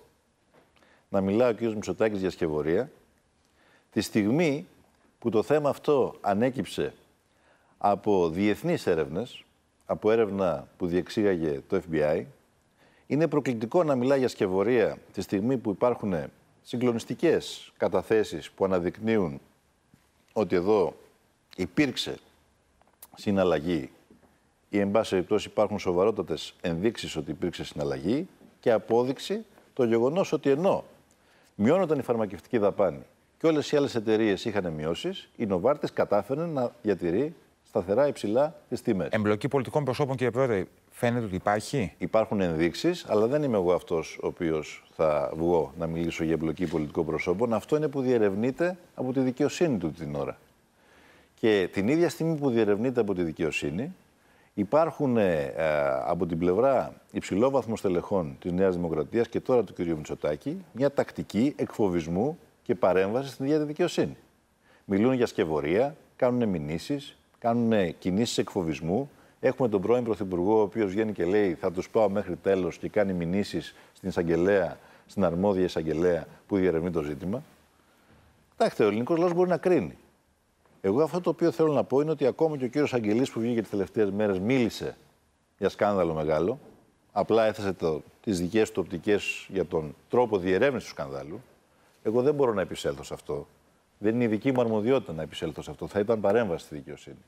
να μιλάει ο κ. Μητσοτάκης για σκευωρία τη στιγμή που το θέμα αυτό ανέκυψε από διεθνείς έρευνες, από έρευνα που διεξήγαγε το FBI, είναι προκλητικό να μιλάει για σκευωρία τη στιγμή που υπάρχουν συγκλονιστικές καταθέσεις που αναδεικνύουν ότι εδώ υπήρξε συναλλαγή. Ή εν πάση περιπτώσει υπάρχουν σοβαρότατες ενδείξεις ότι υπήρξε συναλλαγή και απόδειξη το γεγονός ότι ενώ μειώνονταν η φαρμακευτική δαπάνη και όλες οι άλλες εταιρείες είχαν μειώσεις, οι Νοβάρτες κατάφεραν να διατηρεί σταθερά υψηλά τις τιμές. Εμπλοκή πολιτικών προσώπων, κύριε Πρόεδρε, φαίνεται ότι υπάρχει. Υπάρχουν ενδείξεις, αλλά δεν είμαι εγώ αυτός ο οποίος θα βγω να μιλήσω για εμπλοκή πολιτικών προσώπων. Αυτό είναι που διερευνείται από τη δικαιοσύνη του την ώρα. Και την ίδια στιγμή που διερευνείται από τη δικαιοσύνη, υπάρχουν ε, από την πλευρά υψηλόβαθμων στελεχών της Νέας Δημοκρατίας και τώρα του κ. Μητσοτάκη μια τακτική εκφοβισμού και παρέμβαση στην ίδια τη δικαιοσύνη. Μιλούν για σκευωρία, κάνουν μηνύσεις, κάνουν κινήσεις εκφοβισμού. Έχουμε τον πρώην Πρωθυπουργό, ο οποίος βγαίνει και λέει: Θα τους πάω μέχρι τέλος και κάνει μηνύσεις στην εισαγγελέα, στην αρμόδια εισαγγελέα που διερευνεί το ζήτημα. Κοιτάξτε, ο ελληνικός λαός μπορεί να κρίνει. Εγώ αυτό το οποίο θέλω να πω είναι ότι ακόμα και ο κύριος Αγγελής που βγήκε τις τελευταίες μέρες μίλησε για σκάνδαλο μεγάλο. Απλά έθεσε τις δικές του οπτικές για τον τρόπο διερεύνησης του σκανδάλου. Εγώ δεν μπορώ να επισέλθω σε αυτό. Δεν είναι η δική μου αρμοδιότητα να επισέλθω σε αυτό. Θα ήταν παρέμβαση στη δικαιοσύνη.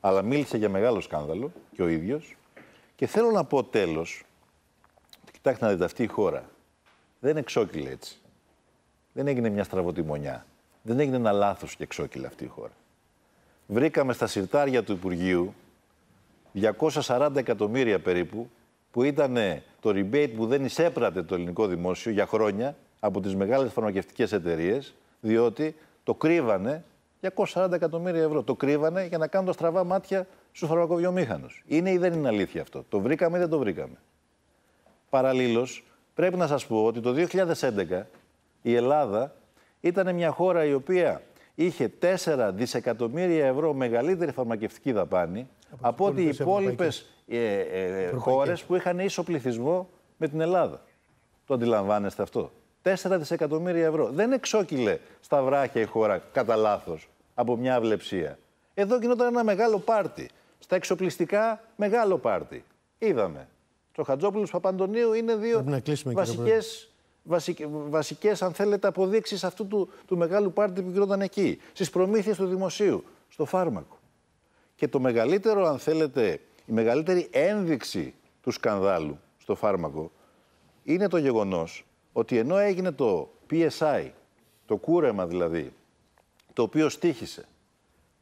Αλλά μίλησε για μεγάλο σκάνδαλο και ο ίδιος. Και θέλω να πω τέλος, κοιτάξτε να δείτε, αυτή η χώρα δεν εξόκυλε έτσι. Δεν έγινε μια στραβοτημονιά. Δεν έγινε ένα λάθος και εξόκυλε αυτή η χώρα. Βρήκαμε στα συρτάρια του Υπουργείου 240 εκατομμύρια περίπου, που ήταν το rebate που δεν εισέπρατε το ελληνικό δημόσιο για χρόνια από τις μεγάλες φαρμακευτικές εταιρείες, διότι το κρύβανε 240 εκατομμύρια ευρώ. Το κρύβανε για να κάνουν τα στραβά μάτια στους φαρμακοβιομήχανους. Είναι ή δεν είναι αλήθεια αυτό; Το βρήκαμε ή δεν το βρήκαμε; Παραλλήλως, πρέπει να σας πω ότι το 2011 η Ελλάδα ήταν μια χώρα η οποία είχε 4 δισεκατομμύρια ευρώ μεγαλύτερη φαρμακευτική δαπάνη από, από ότι οι υπόλοιπες ε, ε, χώρες που είχαν ίσο πληθυσμό με την Ελλάδα. Το αντιλαμβάνεστε αυτό; 4 δισεκατομμύρια ευρώ. Δεν εξόκυλε στα βράχια η χώρα κατά λάθος από μια αυλεψία. Εδώ γινόταν ένα μεγάλο πάρτι. Στα εξοπλιστικά, μεγάλο πάρτι. Είδαμε. Το Χατζόπουλος Παπαντονίου είναι δύο βασικές βασικές, βασικές, αν θέλετε, αποδείξεις αυτού του, του μεγάλου πάρτι που γινόταν εκεί. Στις προμήθειες του δημοσίου, στο φάρμακο. Και το μεγαλύτερο, αν θέλετε, Η μεγαλύτερη ένδειξη του σκανδάλου στο φάρμακο είναι το γεγονός ότι ενώ έγινε το PSI, το κούρεμα δηλαδή, το οποίο στήχησε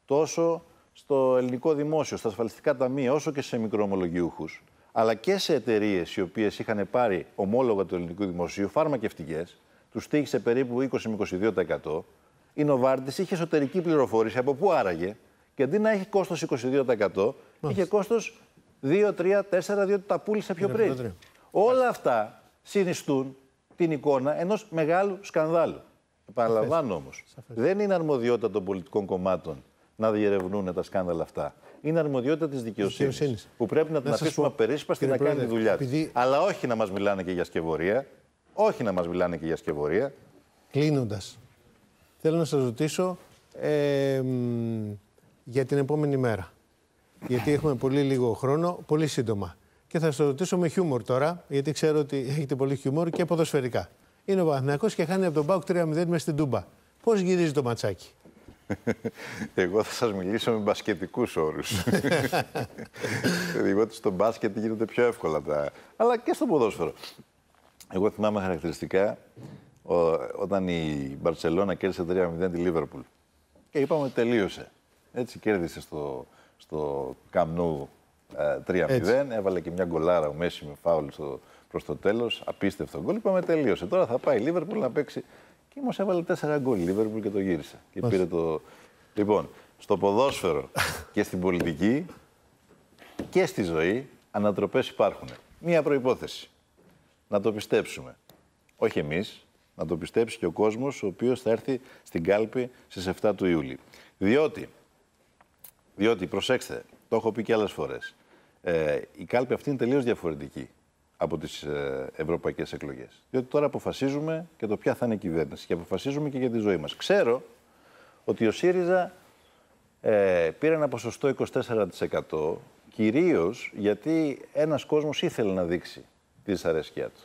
τόσο στο ελληνικό δημόσιο, στα ασφαλιστικά ταμεία, όσο και σε μικροομολογιούχους, αλλά και σε εταιρείες οι οποίες είχαν πάρει ομόλογα του ελληνικού δημοσίου, φαρμακευτικές, τους στήχησε περίπου 20 με 22%, η Νοβάρτης είχε εσωτερική πληροφόρηση από πού άραγε και αντί να έχει κόστος 22%, είχε κόστος 2, 3, 4, διότι τα πούλησε πιο πριν. Όλα αυτά συνιστούν την εικόνα ενός μεγάλου σκανδάλου. Επαναλαμβάνω όμως, δεν είναι αρμοδιότητα των πολιτικών κομμάτων να διερευνούν τα σκάνδαλα αυτά. Είναι αρμοδιότητα της δικαιοσύνης. Που πρέπει να την αφήσουμε απερίσπαστη να κάνει τη δουλειά της. Αλλά όχι να μας μιλάνε και για σκευωρία. Όχι να μας μιλάνε και για σκευωρία. Κλείνοντας, θέλω να σας ρωτήσω ε, για την επόμενη μέρα. Γιατί έχουμε πολύ λίγο χρόνο, πολύ σύντομα. Και θα σα ρωτήσω με χιούμορ τώρα, γιατί ξέρω ότι έχετε πολύ χιούμορ και ποδοσφαιρικά. Είναι ο Παναθυνακό και χάνει από τον Πάουκ 3-0 μες στην Τούμπα. Πώς γυρίζει το ματσάκι; Εγώ θα σας μιλήσω με μπασκετικούς όρους. <laughs> Διότι ότι στο μπάσκετ γίνονται πιο εύκολα τα. Αλλά και στο ποδόσφαιρο. Εγώ θυμάμαι χαρακτηριστικά όταν η Μπαρσελόνα κέρδισε 3-0 τη Λίβερπουλ. Και είπαμε ότι τελείωσε. Έτσι κέρδισε στο, στο Καμνού 3-0. Έβαλε και μια γκολάρα ο Μέση με φάουλ στο, προς το τέλος. Απίστευτο γκολ. Είπαμε τελείωσε. Τώρα θα πάει η Λίβερπουλ να παίξει. Και όμω έβαλε 4 γκολ η Λίβερπουλ και το γύρισε. Και πήρε το. Λοιπόν, στο ποδόσφαιρο <laughs> και στην πολιτική και στη ζωή ανατροπές υπάρχουν. Μία προϋπόθεση. Να το πιστέψουμε. Όχι εμείς, να το πιστέψει και ο κόσμος ο οποίος θα έρθει στην κάλπη στις 7 του Ιούλη. Διότι, διότι προσέξτε, το έχω πει και άλλες φορές, ε, η κάλπη αυτή είναι τελείως διαφορετική από τις ε, ευρωπαϊκές εκλογές. Διότι τώρα αποφασίζουμε και το ποια θα είναι η κυβέρνηση και αποφασίζουμε και για τη ζωή μας. Ξέρω ότι ο ΣΥΡΙΖΑ ε, πήρε ένα ποσοστό 24% κυρίως γιατί ένας κόσμος ήθελε να δείξει τη δυσαρέσκειά του.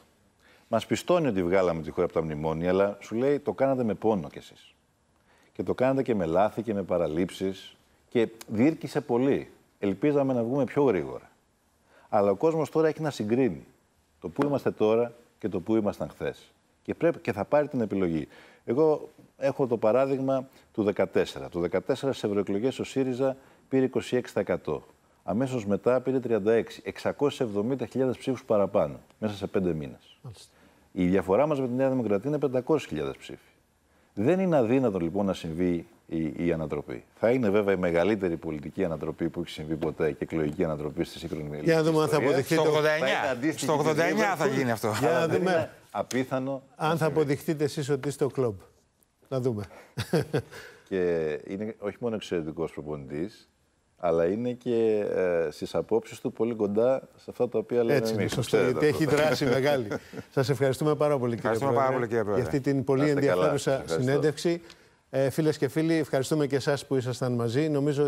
Μας πιστώνει ότι βγάλαμε τη χώρα από τα μνημόνια, αλλά σου λέει το κάνατε με πόνο κι εσείς. Και το κάνατε και με λάθη και με παραλήψεις και διήρκησε πολύ. Ελπίζαμε να βγούμε πιο γρήγορα. Αλλά ο κόσμος τώρα έχει να συγκρίνει το πού είμαστε τώρα και το πού ήμασταν χθες. Και, πρέπει, και θα πάρει την επιλογή. Εγώ έχω το παράδειγμα του 2014. Το 2014 στις ευρωεκλογές ο ΣΥΡΙΖΑ πήρε 26%. Αμέσως μετά πήρε 36. 670.000 ψήφους παραπάνω μέσα σε πέντε μήνες. Η διαφορά μας με τη Νέα Δημοκρατία είναι 500.000 ψήφοι. Δεν είναι αδύνατο λοιπόν να συμβεί η, η ανατροπή. Θα είναι βέβαια η μεγαλύτερη πολιτική ανατροπή που έχει συμβεί ποτέ και εκλογική ανατροπή στη σύγχρονη Ελλάδα. Για να δούμε αν θα αποδειχτεί. Στο 89, στο 89 θα γίνει αυτό. Για να δούμε. Απίθανο. Αν θα αποδειχτείτε εσείς ότι είστε ο κλομπ. Να δούμε. <laughs> και είναι όχι μόνο εξαιρετικός προπονητής, αλλά είναι και ε, στις απόψεις του πολύ κοντά σε αυτά τα οποία λέμε Έτσι είναι, σωστό, γιατί έχει δράση μεγάλη. <laughs> Σας ευχαριστούμε πάρα πολύ, κύριε Πρόεδρε, πάρα πολύ, κύριε για αυτή την πολύ ενδιαφέρουσα συνέντευξη. Ε, φίλες και φίλοι, ευχαριστούμε και εσάς που ήσασταν μαζί. Νομίζω